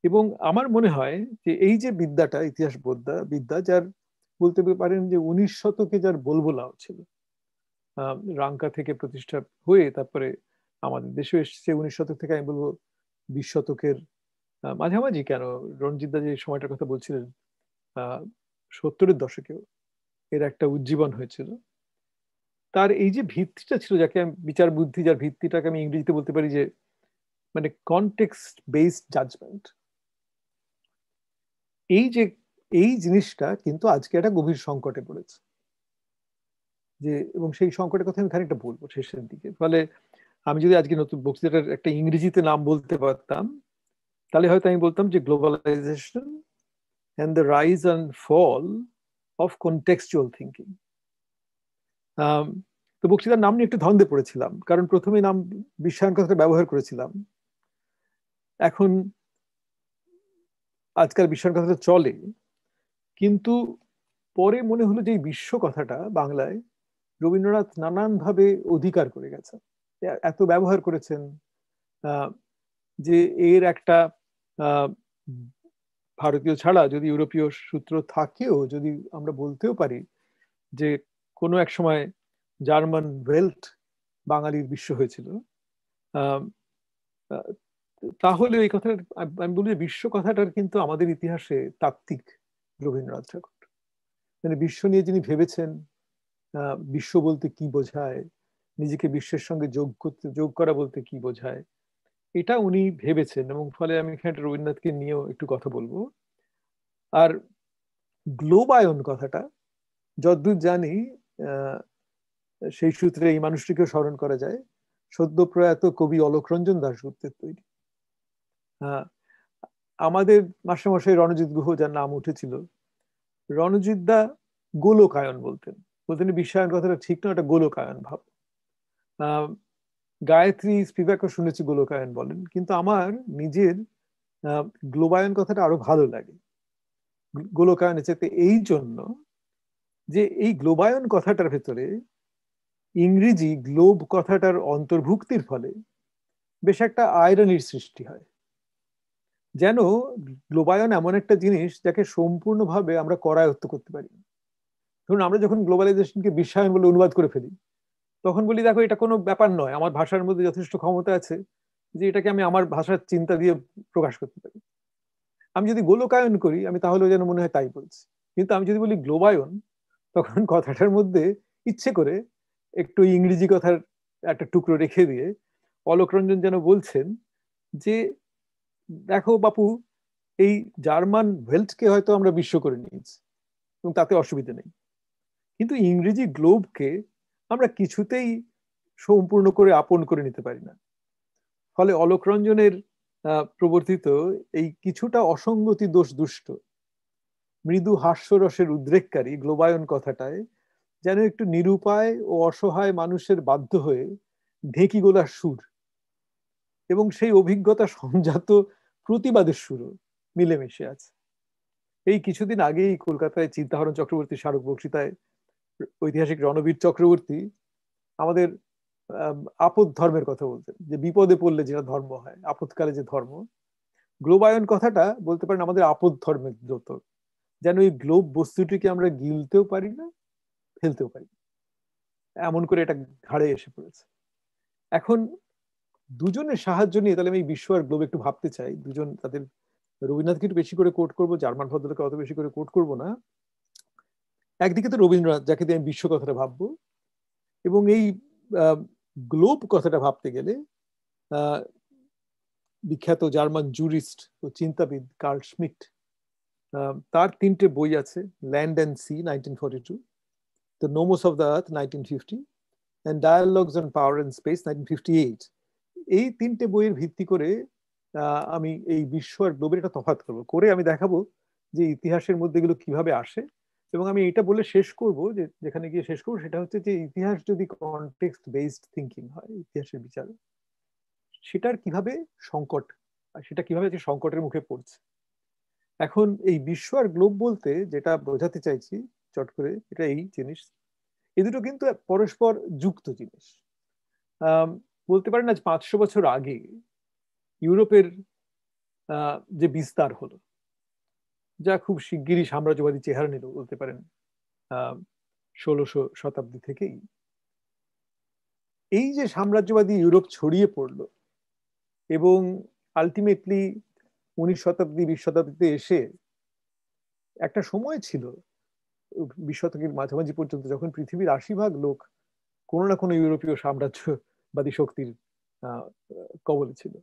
এবং আমার মনে হয় যে এই যে বিদ্যাটা, ইতিহাস বোদ্ধা, বিদ্যা যার বলতে পারেন যে উনিশ শতকে যার বলবোলাও ছিল। রাঙ্কা থেকে প্রতিষ্ঠা হয়ে তারপরে আমাদের দেশে এসছে, উনিশ শতক থেকে আমি বলব বিশ শতকের মাঝামাঝি কেন রঞ্জিতদা যে সময়টার কথা বলছিলেন সত্তরের দশকেও এর একটা উজ্জীবন হয়েছিল। তার এই যে ভিত্তিটা ছিল, যাকে আমি বিচার বুদ্ধি যার ভিত্তিটাকে আমি ইংরেজিতে বলতে পারি যে মানে কনটেক্সট বেসড জাজমেন্ট এই যে, এই জিনিসটা কিন্তু আজকে একটা গভীর সংকটে পড়েছে। যে, এবং সেই সংকটের কথা আমি খানিকটা বলব শেষের দিকে। ফলে আমি যদি আজকে নতুন বক্তৃতাটার একটা ইংরেজিতে নাম বলতে পারতাম তাহলে হয়তো আমি বলতাম যে globalisation and the rise and fall of contextual thinking তো বক্তৃতার নাম নিয়ে একটু ধন্দে পড়েছিলাম, কারণ প্রথমে নাম বিশ্বায়ন কথাটা ব্যবহার করেছিলাম। এখন আজকাল বিশ্বায়ন কথাটা চলে, কিন্তু পরে মনে হলো যে বিশ্ব কথাটা বাংলায় রবীন্দ্রনাথ নানানভাবে অধিকার করে গেছেন। এত ব্যবহার করেছেন যে এর একটা ভারতীয় ছাড়া যদি ইউরোপীয় সূত্র থাকেও, যদি আমরা বলতেও পারি যে কোনো এক সময় জার্মান ওয়েল্ট বাঙালির বিশ্ব হয়েছিল তাহলে এই কথাটা, আমি বলি যে বিশ্ব কথাটার কিন্তু আমাদের ইতিহাসে তাত্ত্বিক রবীন্দ্রনাথ ঠাকুর। মানে বিশ্ব নিয়ে যিনি ভেবেছেন বিশ্ব বলতে কি বোঝায়, নিজেকে বিশ্বের সঙ্গে যোগ করতে, যোগ করা বলতে কি বোঝায় এটা উনি ভেবেছেন এবং ফলে আমি এখানে রবীন্দ্রনাথকে নিয়েও একটু কথা বলব। আর গ্লোবায়ন কথাটা, যদ্দূর জানি সেই সূত্রে এই মানুষটিকে স্মরণ করা যায় সদ্য প্রয়াত কবি অলোক রঞ্জন দাশগুপ্তের তৈরি। আমাদের মাস্টারমশাই রণজিৎ গুহ, যার নাম উঠেছিল, রণজিৎ দা গোলকায়ন বলতেন। বলতেন বিশ্বায়ন কথাটা ঠিক নয় একটা গোলকায়ন ভাব। গায়ত্রী স্পিভাকও শুনেছি গোলকায়ন বলেন, কিন্তু আমার নিজের গ্লোবায়ন কথাটা আরও ভালো লাগে। গোলকায়ন চেতে এই জন্য যে এই গ্লোবায়ন কথাটার ভেতরে ইংরেজি গ্লোব কথাটার অন্তর্ভুক্তির ফলে বেশ একটা আয়রনির সৃষ্টি হয়। যেন গ্লোবায়ন এমন একটা জিনিস যাকে সম্পূর্ণভাবে আমরা করায়ত্ত করতে পারি। ধরুন আমরা যখন গ্লোবালাইজেশনকে বিশ্বায়ন বলে অনুবাদ করে ফেলি তখন বলি, দেখো, এটা কোনো ব্যাপার নয়। আমার ভাষার মধ্যে যথেষ্ট ক্ষমতা আছে যে এটাকে আমি আমার ভাষার চিন্তা দিয়ে প্রকাশ করতে পারি। আমি যদি গোলকায়ন করি, আমি তাহলে যেন মনে হয় তাই বলছি। কিন্তু আমি যদি বলি গ্লোবায়ন, তখন কথাটার মধ্যে ইচ্ছে করে একটু ইংরেজি কথার একটা টুকরো রেখে দিয়ে অলোক রঞ্জন যেন বলছেন যে, দেখো বাপু, এই জার্মান ওয়েল্টকে হয়তো আমরা বিশ্ব করে নিয়েছি এবং তাতে অসুবিধা নেই। কিন্তু ইংরেজি গ্লোবকে আমরা কিছুতেই সম্পূর্ণ করে আপন করে নিতে পারি না। ফলে অলোকরঞ্জনের প্রবর্তিত এই কিছুটা অসঙ্গতি দোষ দুষ্ট। মৃদু হাস্যরসের উদ্রেককারী গ্লোবায়ন কথাটায় যেন একটু নিরুপায় ও অসহায় মানুষের বাধ্য হয়ে ঢেঁকি গোলার সুর এবং সেই অভিজ্ঞতা সংজাত প্রতিবাদের সুরও মিলেমিশে আছে। এই কিছুদিন আগেই কলকাতায় চিন্তাহরণ চক্রবর্তী স্মারক বক্তৃতায় ঐতিহাসিক রণবীর চক্রবর্তী আমাদের আপদ ধর্মের কথা বলতেন, যে বিপদে পড়লে যেটা ধর্ম হয়, আপদকালে যে ধর্ম। গ্লোবায়ন কথাটা বলতে পারেন আমাদের আপদ ধর্মের যত যেন এই গ্লোব বস্তুটিকে আমরা গিলতেও পারি না, ফেলতেও পারি এমন করে এটা ঘাড়ে এসে পড়েছে। এখন দুজনের সাহায্য নিয়ে তাহলে আমি বিশ্ব আর গ্লোব একটু ভাবতে চাই। দুজন তাদের রবীন্দ্রনাথকে একটু বেশি করে কোট করব, জার্মান ভদ্রলোকে অত বেশি করে কোট করব না। একদিকে তো রবীন্দ্রনাথ, যাকে দিয়ে আমি বিশ্ব কথাটা ভাববো, এবং এই গ্লোব কথাটা ভাবতে গেলে বিখ্যাত জার্মান জুরিস্ট ও চিন্তাবিদ কার্ল স্মিট তার তিনটে বই আছে, land and sea, nineteen forty two, the nomos of the earth, nineteen fifty, and dialogues on power and space, nineteen fifty eight. এই তিনটে বইয়ের ভিত্তি করে আমি এই বিশ্ব আর গ্লোবের একটা তফাত করব। করে আমি দেখাবো যে ইতিহাসের মধ্যে এগুলো কীভাবে আসে। এবং আমি এটা বলে শেষ করব যে, যেখানে গিয়ে শেষ করব সেটা হচ্ছে যে, ইতিহাস যদি কনটেক্সট বেসড থিঙ্কিং হয়, ইতিহাসের বিচারে, সেটার কীভাবে সংকট সেটা কীভাবে যে সংকটের মুখে পড়ছে। এখন এই বিশ্ব আর গ্লোব বলতে যেটা বোঝাতে চাইছি, চট করে এটা এই জিনিস, এ দুটো কিন্তু পরস্পর যুক্ত জিনিস। বলতে পারেন আজ পাঁচশো বছর আগে ইউরোপের যে বিস্তার হলো যা খুব শিগগিরই সাম্রাজ্যবাদী চেহারা নিল বলতে পারেন ষোলোশো শতাব্দী থেকেই। এই যে সাম্রাজ্যবাদী ইউরোপ ছড়িয়ে পড়ল এবং আলটিমেটলি উনিশ শতাব্দী, বিশ শতাব্দীতে এসে একটা সময় ছিল, বিশ শতকের মাঝামাঝি পর্যন্ত যখন পৃথিবীর আশি ভাগ লোক কোনো না কোনো ইউরোপীয় সাম্রাজ্যবাদী শক্তির কবলে ছিল।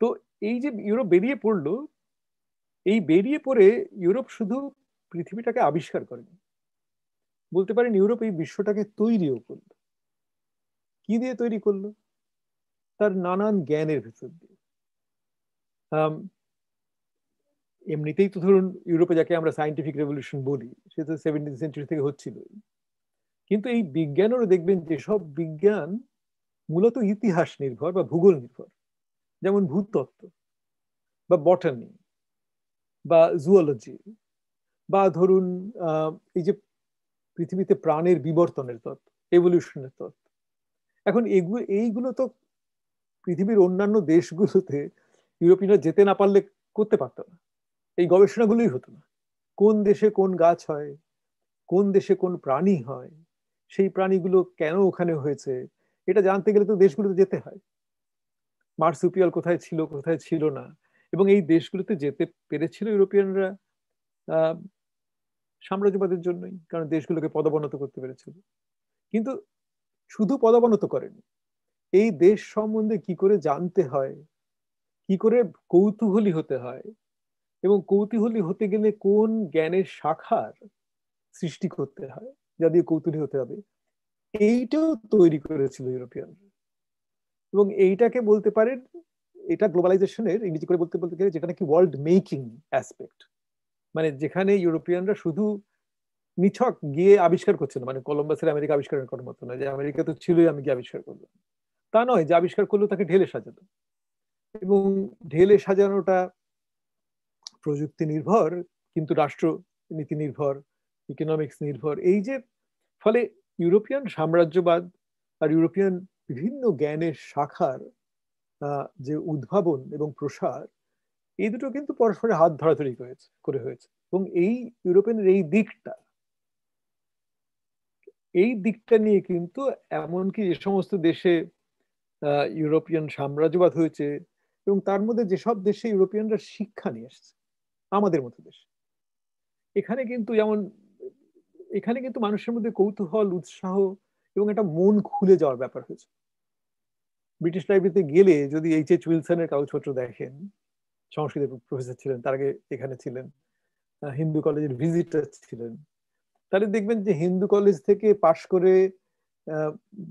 তো এই যে ইউরোপ বেরিয়ে পড়ল এই বেরিয়ে পড়ে ইউরোপ শুধু পৃথিবীটাকে আবিষ্কার করেনি। বলতে পারেন ইউরোপ এই বিশ্বটাকে তৈরিও করল। কি দিয়ে তৈরি করল? তার নানান জ্ঞানের ভেতর দিয়ে। এমনিতেই তো ধরুন ইউরোপে যাকে আমরা সাইন্টিফিক রেভলিউশন বলি, সে তো সেভেন্টিন সেঞ্চুরি থেকে হচ্ছিল কিন্তু এই বিজ্ঞানেরও দেখবেন যে সব বিজ্ঞান মূলত ইতিহাস নির্ভর বা ভূগোল নির্ভর। যেমন ভূতত্ত্ব বা বটানি বা জুওলজি বা ধরুন এই যে পৃথিবীতে প্রাণের বিবর্তনের তত্ত্ব এভলিউশনের তত্ত্ব। এখন এগুলো এইগুলো তো পৃথিবীর অন্যান্য দেশগুলোতে ইউরোপিয়ানরা যেতে না পারলে করতে পারতো না। এই গবেষণাগুলোই হতো না। কোন দেশে কোন গাছ হয়, কোন দেশে কোন প্রাণী হয়, সেই প্রাণীগুলো কেন ওখানে হয়েছে, এটা জানতে গেলে তো দেশগুলোতে যেতে হয়। মার্সুপিয়াল কোথায় ছিল কোথায় ছিল না এবং এই দেশগুলোতে যেতে পেরেছিল ইউরোপিয়ানরা সাম্রাজ্যবাদের জন্যই, কারণ দেশগুলোকে পদবনত করতে পেরেছিল। কিন্তু শুধু পদবনত করেনি, এই দেশ সম্বন্ধে কি করে জানতে হয়, কি করে কৌতূহলী হতে হয়, এবং কৌতূহলী হতে গেলে কোন জ্ঞানের শাখার সৃষ্টি করতে হয়, যা দিয়ে কৌতূহলী হতে হবে, এইটাও তৈরি করেছিল ইউরোপিয়ান এবং এইটাকে বলতে পারেন এটা গ্লোবালাইজেশনের ইংরেজি করে বলতে বলতে গেলে যেটা নাকি ওয়ার্ল্ড মেকিং অ্যাসপেক্ট মানে যেখানে ইউরোপিয়ানরা শুধু নিছক গিয়ে আবিষ্কার করছে না মানে কলম্বাসের আমেরিকা আবিষ্কার করার মতো না যে আমেরিকা তো ছিলই আমি গিয়ে আবিষ্কার করলাম তা নয় যে আবিষ্কার করল তাকে ঢেলে সাজানো। এবং ঢেলে সাজানোটা প্রযুক্তি নির্ভর কিন্তু রাষ্ট্র নীতি নির্ভর ইকোনমিক্স নির্ভর। এই যে ফলে ইউরোপিয়ান সাম্রাজ্যবাদ আর ইউরোপিয়ান বিভিন্ন জ্ঞানের শাখার যে উদ্ভাবন এবং প্রসার, এই দুটো কিন্তু পরস্পরের হাত ধরাধরি করেছে করে হয়েছে। এবং এই ইউরোপিয়ানের এই দিকটা এই দিকটা নিয়ে কিন্তু এমনকি যে সমস্ত দেশে ইউরোপিয়ান সাম্রাজ্যবাদ হয়েছে এবং তার মধ্যে যেসব দেশে ইউরোপিয়ানরা শিক্ষা নিয়ে এসছে, আমাদের মতো দেশ, এখানে কিন্তু যেমন, এখানে কিন্তু মানুষের মধ্যে কৌতূহল, উৎসাহ এবং একটা মন খুলে যাওয়ার ব্যাপার হয়েছে। ব্রিটিশ লাইব্রেরিতে গেলে যদি এইচ এইচ উইলসনের কাগজপত্র দেখেন, সংস্কৃতের প্রফেসর ছিলেন, তার আগে এখানে ছিলেন হিন্দু কলেজের ভিজিটার ছিলেন, তাহলে দেখবেন যে হিন্দু কলেজ থেকে পাশ করে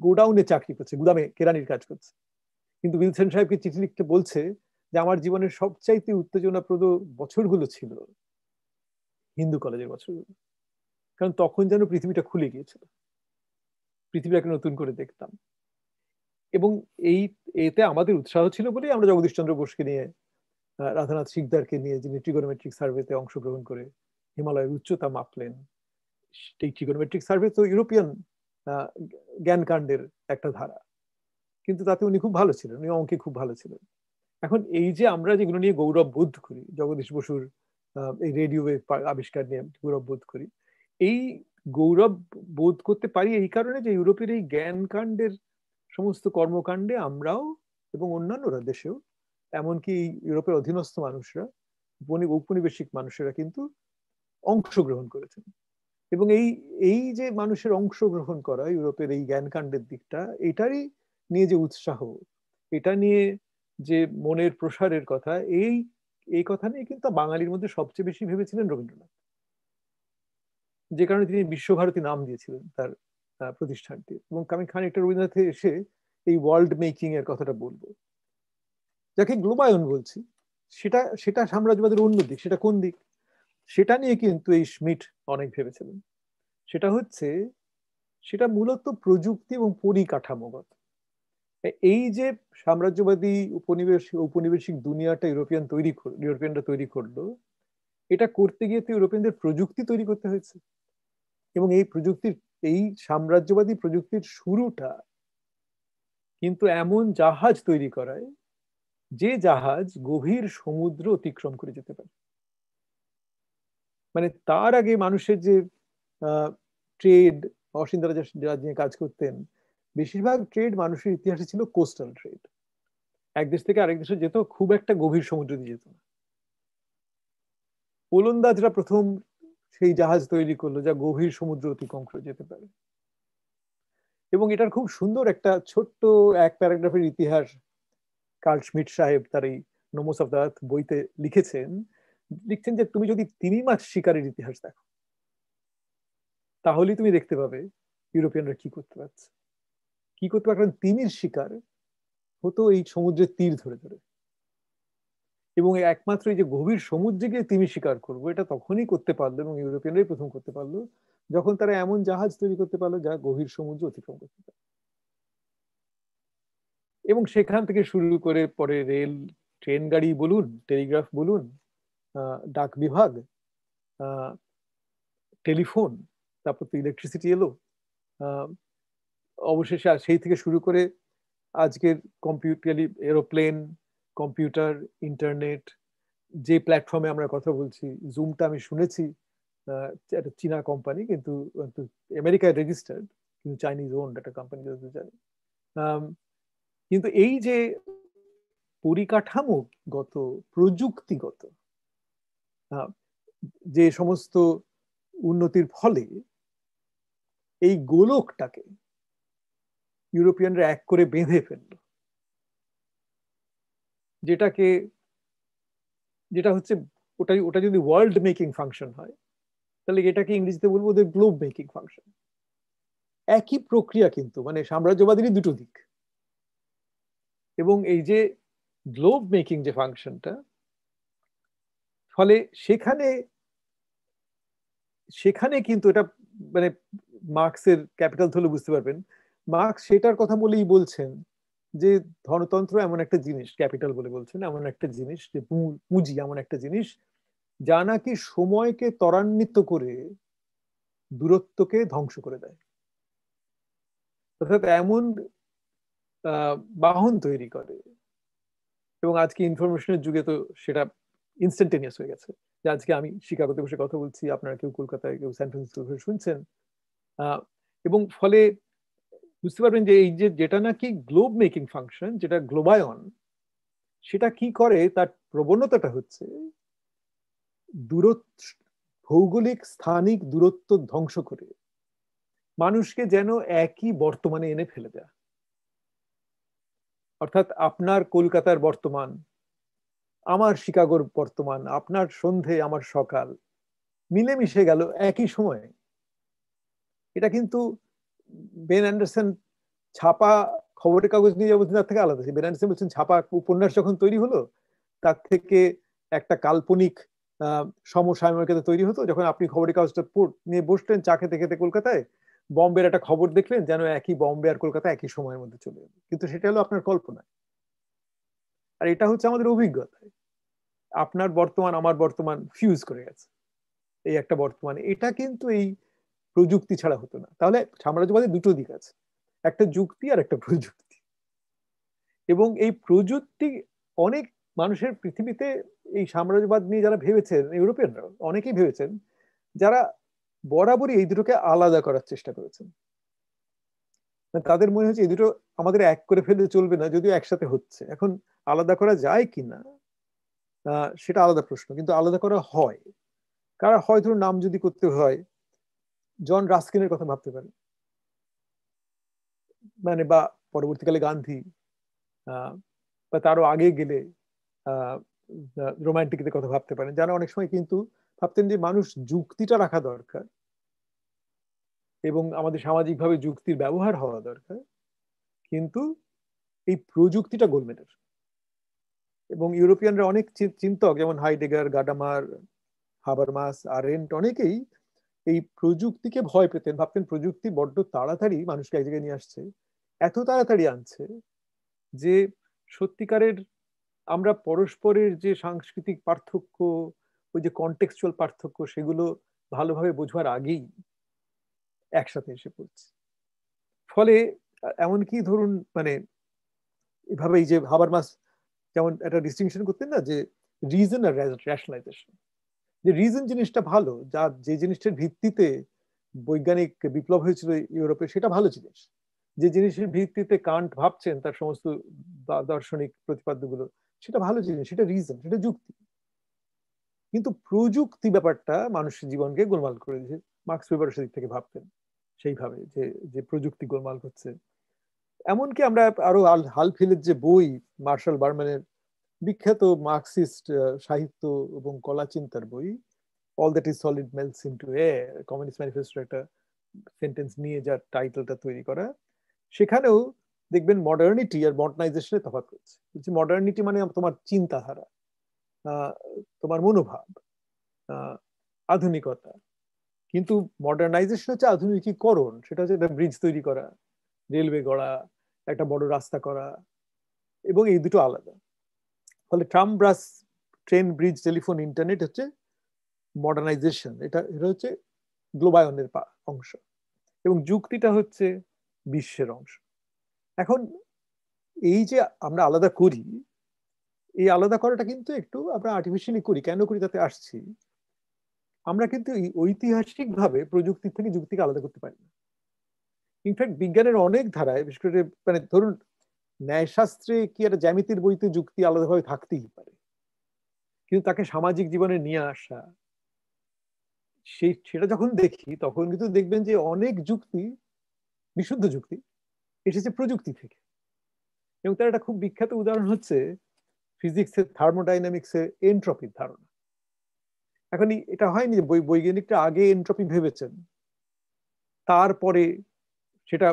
গোডাউনে চাকরি করছে, গুদামে, কেরানির কাজ করছে। কিন্তু উইলসন সাহেবকে চিঠি লিখতে বলছে যে, আমার জীবনের সবচাইতে উত্তেজনাপ্রদ বছরগুলো ছিল হিন্দু কলেজের বছরগুলো। কারণ তখন যেন পৃথিবীটা খুলে গিয়েছিল। পৃথিবীটাকে নতুন করে দেখতাম। এবং এই, এতে আমাদের উৎসাহ ছিল বলেই আমরা জগদীশ চন্দ্র বোসকে নিয়ে রাধানাথ শিকদারকে নিয়ে যিনি ট্রিগোনোমেট্রিক সার্ভেতে অংশগ্রহণ করে হিমালয়ের উচ্চতা মাপলেন এই ট্রিগোনোমেট্রিক সার্ভে তো ইউরোপিয়ান জ্ঞানকাণ্ডের একটা ধারা। কিন্তু তাতে উনি খুব ভালো ছিলেন, উনি অঙ্কে খুব ভালো ছিলেন। এখন এই যে আমরা যেগুলো নিয়ে গৌরব বোধ করি, জগদীশ বসুর এই রেডিও আবিষ্কার নিয়ে গৌরব বোধ করি, এই গৌরব বোধ করতে পারি এই কারণে যে ইউরোপের এই জ্ঞান কাণ্ডের সমস্ত কর্মকাণ্ডে আমরাও এবং অন্যান্যরা দেশেও, এমনকি ইউরোপের অধীনস্থ মানুষরা ঔপনিবেশিক মানুষেরা কিন্তু অংশগ্রহণ করেছেন। এবং এই এই যে মানুষের অংশগ্রহণ করা ইউরোপের এই জ্ঞানকাণ্ডের দিকটা, এটারই নিয়ে যে উৎসাহ, এটা নিয়ে যে মনের প্রসারের কথা, এই এই কথা নিয়ে কিন্তু বাঙালির মধ্যে সবচেয়ে বেশি ভেবেছিলেন রবীন্দ্রনাথ। যে কারণে তিনি বিশ্বভারতী নাম দিয়েছিলেন তার প্রতিষ্ঠানটি। এবং আমি খানিকটা রবীন্দ্রনাথে এসে এই ওয়ার্ল্ড মেকিং এর কথাটা বলব। যাকে গ্লোবায়ন বলছি, সেটা সেটা সাম্রাজ্যবাদের অন্য দিক, সেটা কোন দিক? সেটা নিয়ে কিন্তু এই স্মিট অনেক ভেবেছিলেন। সেটা হচ্ছে, সেটা মূলত প্রযুক্তি এবং পরিকাঠামোগত। এই যে সাম্রাজ্যবাদী উপনিবেশ উপনিবেশিক দুনিয়াটা ইউরোপিয়ান তৈরি ইউরোপিয়ানরা তৈরি করল, এটা করতে গিয়ে তো ইউরোপিয়ানদের প্রযুক্তি তৈরি করতে হয়েছে। এবং এই প্রযুক্তির এই সাম্রাজ্যবাদী প্রযুক্তির শুরুটা কিন্তু এমন জাহাজ তৈরি করায় যে জাহাজ গভীর সমুদ্র অতিক্রম করে যেতে পারে। মানে তার আগে মানুষের যে ট্রেড, অসিন্দারা যারা নিয়ে কাজ করতেন, বেশিরভাগ ট্রেড মানুষের ইতিহাসে ছিল কোস্টাল ট্রেড। এক দেশ থেকে আরেক দেশে যেত, খুব একটা গভীর সমুদ্র দিয়ে যেত না। ওলন্দাজরা প্রথম সেই জাহাজ তৈরি করল যা গভীর সমুদ্র অতিক্রম করে যেতে পারে। এবং এটার খুব সুন্দর একটা ছোট্ট এক প্যারাগ্রাফের ইতিহাস কার্ল স্মিট সাহেব তার এই নোমোস অফ দ্য বইতে লিখেছেন। লিখছেন যে, তুমি যদি তিমি মাছ শিকারের ইতিহাস দেখো, তাহলেই তুমি দেখতে পাবে ইউরোপিয়ানরা কি করতে পারছে। কি করতে পারে কারণ তিমির শিকার হতো এই সমুদ্রের তীর ধরে ধরে। এবং একমাত্র এই যে গভীর সমুদ্রে গিয়ে তিমি শিকার করব, এটা তখনই করতে পারল এবং ইউরোপিয়ানরাই প্রথম করতে পারল, যখন তারা এমন জাহাজ তৈরি করতে পারল যা গভীর সমুদ্র অতিক্রম করতে পারে। এবং সেখান থেকে শুরু করে পরে রেল, ট্রেন গাড়ি বলুন, টেলিগ্রাফ বলুন ডাক বিভাগ টেলিফোন, তারপর তো ইলেকট্রিসিটি এলো অবশেষে সেই থেকে শুরু করে আজকের কম্পিউটার এরোপ্লেন কম্পিউটার, ইন্টারনেট, যে প্ল্যাটফর্মে আমরা কথা বলছি জুমটা আমি শুনেছি একটা চীনা কোম্পানি কিন্তু আমেরিকায় রেজিস্টার্ড কিন্তু চাইনিজ ওন একটা কোম্পানি যদি জানি। কিন্তু এই যে পরিকাঠামোগত প্রযুক্তিগত যে সমস্ত উন্নতির ফলে এই গোলকটাকে ইউরোপিয়ানরা এক করে বেঁধে ফেলল। যেটাকে, যেটা হচ্ছে ওটা ওটা যদি ওয়ার্ল্ড মেকিং ফাংশন হয়, তাহলে এটাকে ইংরেজিতে বলব ওদের গ্লোব মেকিং ফাংশন একই প্রক্রিয়া কিন্তু মানে সাম্রাজ্যবাদীরই দুটো দিক। এবং এই যে গ্লোব মেকিং যে ফাংশনটা ফলে সেখানে সেখানে কিন্তু এটা মানে মার্কসের ক্যাপিটাল ধরলে বুঝতে পারবেন। মার্কস সেটার কথা বলেই বলছেন যে ধনতন্ত্র এমন একটা জিনিস, ক্যাপিটাল বলে বলছেন, এমন একটা জিনিস, যে পুঁজি এমন একটা জিনিস, যা নাকি সময়কে ত্বরান্বিত করে দূরত্বকে ধ্বংস করে দেয়। অর্থাৎ এমন বাহন তৈরি করে। এবং আজকে ইনফরমেশনের যুগে তো সেটা ইনস্ট্যান্টেনিয়াস হয়ে গেছে। যে আজকে আমি শিকাগোতে বসে কথা বলছি, আপনারা কেউ কলকাতায়, কেউ স্যান ফ্রান্সিসকো শুনছেন। এবং ফলে বুঝতে পারবেন যে এই যে যেটা নাকি গ্লোব মেকিং ফাংশন যেটা গ্লোবায়ন সেটা কি করে? তার প্রবণতাটা হচ্ছে দূরত্ব, ভৌগোলিক স্থানিক দূরত্ব ধ্বংস করে। মানুষকে যেন একই বর্তমানে এনে ফেলে দেয়া। অর্থাৎ আপনার কলকাতার বর্তমান, আমার শিকাগোর বর্তমান, আপনার সন্ধে, আমার সকাল, মিলেমিশে গেল একই সময়ে। এটা কিন্তু বেন অ্যান্ডারসন ছাপা খবরের কাগজ নিয়ে যাব, তার থেকে আলাদা। বেন অ্যান্ডারসন বলছেন, ছাপা উপন্যাস যখন তৈরি হলো, তার থেকে একটা কাল্পনিক সমসাময়িকতা তৈরি হতো। যখন আপনি খবরের কাগজটা নিয়ে বসলেন চা খেতে খেতে কলকাতায়, বম্বের একটা খবর দেখলেন যেন একই বম্বে আর কলকাতা একই সময়ের মধ্যে চলে যাবে কিন্তু সেটা হলো আপনার কল্পনা। আর এটা হচ্ছে আমাদের অভিজ্ঞতা। আপনার বর্তমান, আমার বর্তমান ফিউজ করে গেছে। এই একটা বর্তমান। এটা কিন্তু এই প্রযুক্তি ছাড়া হতো না। তাহলে সাম্রাজ্যবাদের দুটো দিক আছে, একটা যুক্তি আর একটা প্রযুক্তি। এবং এই প্রযুক্তি অনেক মানুষের পৃথিবীতে এই সাম্রাজ্যবাদ নিয়ে যারা ভেবেছেন ইউরোপিয়ানরা অনেকেই ভেবেছেন, যারা বরাবরই এই দুটোকে আলাদা করার চেষ্টা করেছেন। তাদের মনে হচ্ছে এই দুটো আমাদের এক করে ফেলতে চলবে না, যদিও একসাথে হচ্ছে। এখন আলাদা করা যায় কিনা সেটা আলাদা প্রশ্ন, কিন্তু আলাদা করা হয়। কারা হয়? ধরুন নাম যদি করতে হয় জন রাস্কিনের কথা ভাবতে পারে মানে বা পরবর্তীকালে গান্ধী বা তারও আগে গেলে রোমান্টিকদের কথা ভাবতে পারেন। যারা অনেক সময় কিন্তু ভাবতেন যে মানুষ যুক্তিটা রাখা দরকার এবং আমাদের সামাজিকভাবে যুক্তির ব্যবহার হওয়া দরকার, কিন্তু এই প্রযুক্তিটা গোলমেলের এবং ইউরোপিয়ানরা অনেক চিন্তক, যেমন হাইডেগার গাডামার হাবারমাস, আরেন্ট, অনেকেই এই প্রযুক্তিকে ভয় পেতেন, ভাবতেন প্রযুক্তি বড্ড তাড়াতাড়ি মানুষকে এক জায়গায় নিয়ে আসছে, এত তাড়াতাড়ি আনছে যে সত্যিকারের আমরা পরস্পরের যে সাংস্কৃতিক পার্থক্য, ওই যে কন্টেক্সচুয়াল পার্থক্য, সেগুলো ভালোভাবে বোঝবার আগেই একসাথে এসে পড়ছে। ফলে এমনকি ধরুন মানে এভাবে এই যে হাবার মাস যেমন একটা ডিস্টিংশন করতেন না যে রিজন আর রেশনালাইজেশন যে রিজন জিনিসটা ভালো, যা যে জিনিসটার ভিত্তিতে বৈজ্ঞানিক বিপ্লব হয়েছিল ইউরোপে, সেটা ভালো জিনিস। যে জিনিসের ভিত্তিতে কান্ট ভাবছেন তার সমস্ত দার্শনিক প্রতিপাদ্যগুলো, সেটা ভালো জিনিস, সেটা রিজন সেটা যুক্তি। কিন্তু প্রযুক্তি ব্যাপারটা মানুষের জীবনকে গোলমাল করে দিয়েছে। মার্কস ওয়েবার সেদিক থেকে ভাবতেন সেইভাবে যে যে প্রযুক্তি গোলমাল করছে। এমনকি আমরা আরও হাল ফিলের যে বই, মার্শাল বার্মানের বিখ্যাত মার্কসিস্ট সাহিত্য এবং কলা চিন্তার বই all that is solid melts into a Communist Manifesto একটা সেন্টেন্স নিয়ে যার টাইটেলটা তৈরি করা। সেখানেও দেখবেন মডার্নিটি আর মডার্নাইজেশনের তফাৎ করছে। বলছি মডার্নিটি মানে তোমার চিন্তাধারা তোমার মনোভাব আধুনিকতা। কিন্তু মডার্নাইজেশন হচ্ছে আধুনিকীকরণ, সেটা হচ্ছে একটা ব্রিজ তৈরি করা রেলওয়ে গড়া, একটা বড় রাস্তা করা, এবং এই দুটো আলাদা। ফলে tram brass train, bridge, telephone, internet হচ্ছে মডার্নাইজেশন। এটা এটা হচ্ছে গ্লোবায়নের অংশ। এবং যুক্তিটা হচ্ছে বিশ্বের অংশ। এখন এই যে আমরা আলাদা করি, এই আলাদা করাটা কিন্তু একটু আমরা আর্টিফিশিয়ালি করি। কেন করি? তাতে আসছি। আমরা কিন্তু ঐতিহাসিক ভাবে প্রযুক্তি থেকে যুক্তিকে আলাদা করতে পারি না। ইনফ্যাক্ট বিজ্ঞানের অনেক ধারায়, বিশেষ করে মানে ধরুন ন্যায়শাস্ত্রে কি একটা জ্যামিতির বইতে যুক্তি আলাদাভাবে থাকতেই পারে। কিন্তু তাকে সামাজিক জীবনে নিয়ে আসা, সেই, সেটা যখন দেখি, তখন কিন্তু দেখবেন যে অনেক যুক্তি, বিশুদ্ধ যুক্তি এসেছে প্রযুক্তি থেকে। এবং তার একটা খুব বিখ্যাত উদাহরণ হচ্ছে ফিজিক্সের থার্মোডাইনামিক্সের এন্ট্রপির ধারণা। এখন এটা হয়নি যে বৈজ্ঞানিকটা আগে এন্ট্রপি ভেবেছেন, তারপরে সেটা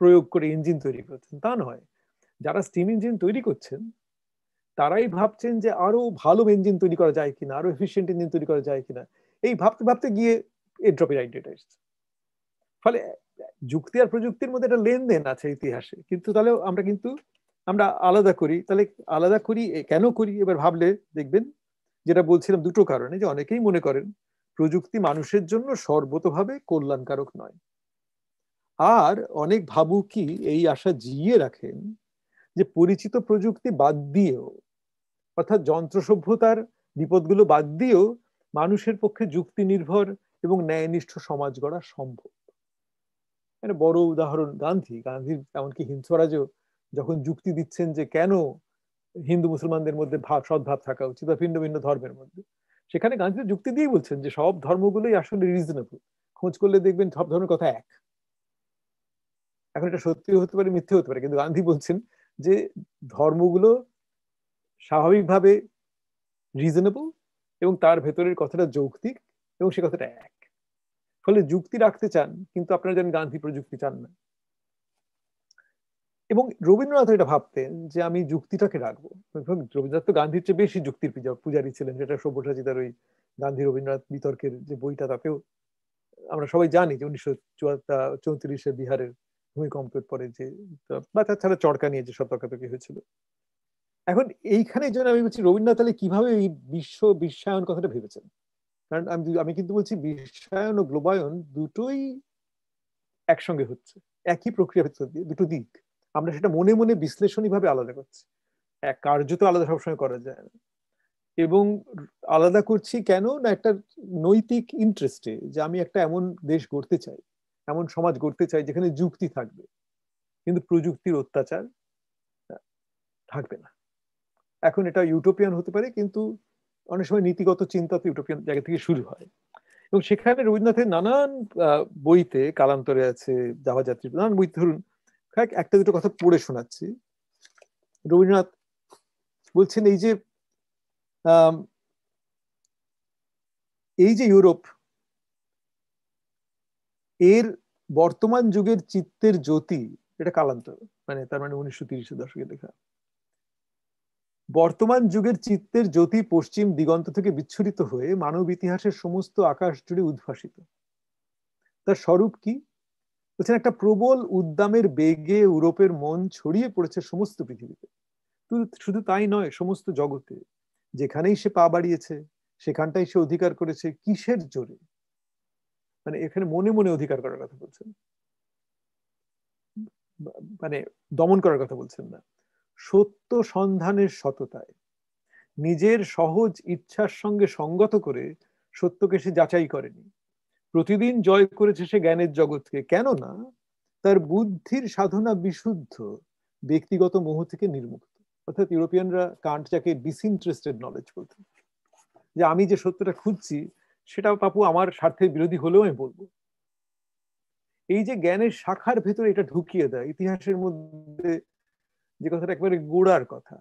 প্রয়োগ করে ইঞ্জিন তৈরি করছেন, তা নয়। যারা স্টিম ইঞ্জিন তৈরি করছেন, তারাই ভাবছেন যে আরও ভালো ইঞ্জিন তৈরি করা যায় কিনা, আরও এফিসিয়েন্ট ইঞ্জিন তৈরি করা যায় কিনা। এই ভাবতে ভাবতে গিয়ে এন্ট্রপির আইডিয়াটা এসছে। ফলে যুক্তি আর প্রযুক্তির মধ্যে একটা লেনদেন আছে ইতিহাসে। কিন্তু তাহলে আমরা কিন্তু, আমরা আলাদা করি। তাহলে আলাদা করি কেন করি? এবার ভাবলে দেখবেন, যেটা বলছিলাম দুটো কারণে, যে অনেকেই মনে করেন প্রযুক্তি মানুষের জন্য সর্বতভাবে কল্যাণকারক নয়। আর অনেক ভাবুকি এই আশা জিয়ে রাখেন যে পরিচিত প্রযুক্তি বাদ দিয়েও, অর্থাৎ যন্ত্র সভ্যতার বিপদগুলো বাদ দিয়েও মানুষের পক্ষে যুক্তি নির্ভর এবং ন্যায়নিষ্ঠ সমাজ গড়া সম্ভব। মানে বড় উদাহরণ গান্ধী। গান্ধীর এমনকি হিংসরাজও যখন যুক্তি দিচ্ছেন যে কেন হিন্দু মুসলমানদের মধ্যে ভাব, সদ্ভাব থাকা উচিত বা ভিন্ন ভিন্ন ধর্মের মধ্যে, সেখানে গান্ধী যুক্তি দিয়ে বলছেন যে সব ধর্মগুলোই আসলে রিজনেবল খোঁজ করলে দেখবেন সব ধর্মের কথা এক। এখন এটা সত্যি হতে পারে মিথ্যে হতে পারে, কিন্তু গান্ধী বলছেন যে ধর্মগুলো স্বাভাবিকভাবে রিজনেবল এবং তার ভেতরের কথাটা যৌক্তিক এবং সে কথাটা এক। ফলে যুক্তি রাখতে চান, কিন্তু আপনারা যেন গান্ধী প্রযুক্তি চান না। এবং রবীন্দ্রনাথ এটা ভাবতেন যে আমি যুক্তিটাকে রাখব। রবীন্দ্রনাথ তো গান্ধীর চেয়ে বেশি যুক্তির পূজারী ছিলেন, যেটা সব্যসাচিতার ওই গান্ধী রবীন্দ্রনাথ বিতর্কের যে বইটা, তাতেও আমরা সবাই জানি যে উনিশশো চুয়াত্তর, চৌত্রিশে বিহারের ভূমিকম্পের পরে যে বা তাছাড়া চড়কা নিয়ে যে সব তর্কাতর্কি হয়েছিল। এখন এইখানে জন্য আমি বলছি, রবীন্দ্রনাথ তাহলে কীভাবে এই বিশ্ব বিশ্বায়ন কথাটা ভেবেছেন? কারণ আমি আমি কিন্তু বলছি বিশ্বায়ন ও গ্লোবায়ন দুটোই একসঙ্গে হচ্ছে। একই প্রক্রিয়া ভেতর দিয়ে, দুটো দিক। আমরা সেটা মনে মনে বিশ্লেষণী ভাবে আলাদা করছি। এক কার্য তো আলাদা সবসময় করা যায় না। এবং আলাদা করছি কেন? না একটা নৈতিক ইন্টারেস্টে যে আমি একটা এমন দেশ গড়তে চাই। এমন সমাজ গড়তে চাই যেখানে যুক্তি থাকবে। কিন্তু প্রযুক্তির অত্যাচার থাকবে না। এখন এটা ইউটোপিয়ান হতে পারে, কিন্তু অনেক সময় নীতিগত চিন্তা তো ইউটোপিয়ান জায়গা থেকে শুরু হয়। এবং সেখানে রবীন্দ্রনাথের নানান বইতে কালান্তরে আছে যাওয়া যাত্রী নানান বইতে ধরুন একটা দুটো কথা পড়ে শোনাচ্ছি। রবীন্দ্রনাথ বলছেন, এই যে এই যে ইউরোপ এর বর্তমান যুগের চিত্তের জ্যোতি এটা কালান্তর মানে তার মানে উনিশশো তিরিশের দশকে লেখা। বর্তমান যুগের চিত্তের জ্যোতি পশ্চিম দিগন্ত থেকে বিচ্ছুরিত হয়ে মানব ইতিহাসের সমস্ত আকাশ জুড়ে উদ্ভাসিত। তার স্বরূপ কি? বলছেন, একটা প্রবল উদ্দামের বেগে ইউরোপের মন ছড়িয়ে পড়েছে সমস্ত পৃথিবীতে। শুধু তাই নয়, সমস্ত জগতে। যেখানেই সে পা বাড়িয়েছে, সেখানটাই সে অধিকার করেছে কিসের জোরে? মানে এখানে মনে মনে অধিকার করার কথা বলছেন। মানে দমন করার কথা বলছেন না। সত্য সন্ধানের সততায় নিজের সহজ ইচ্ছার সঙ্গে সঙ্গত করে সত্যকে সে যাচাই করেনি। প্রতিদিন জয় করেছে সে জ্ঞানের জগৎকে। কেননা তার বুদ্ধির সাধনা বিশুদ্ধ, ব্যক্তিগত মোহ থেকে নির্মুক্ত। অর্থাৎ ইউরোপিয়ানরা কান্ট যাকে ডিসইন্টারেস্টেড নলেজ বলতেন। যে আমি যে সত্যটা খুঁজছি সেটা পাপু আমার স্বার্থের বিরোধী হলেও আমি বলব। এই যে জ্ঞানের শাখার ভেতরে এটা ঢুকিয়ে দেয়, ইতিহাসের মধ্যে যে কথাটা একেবারে গোড়ার কথা।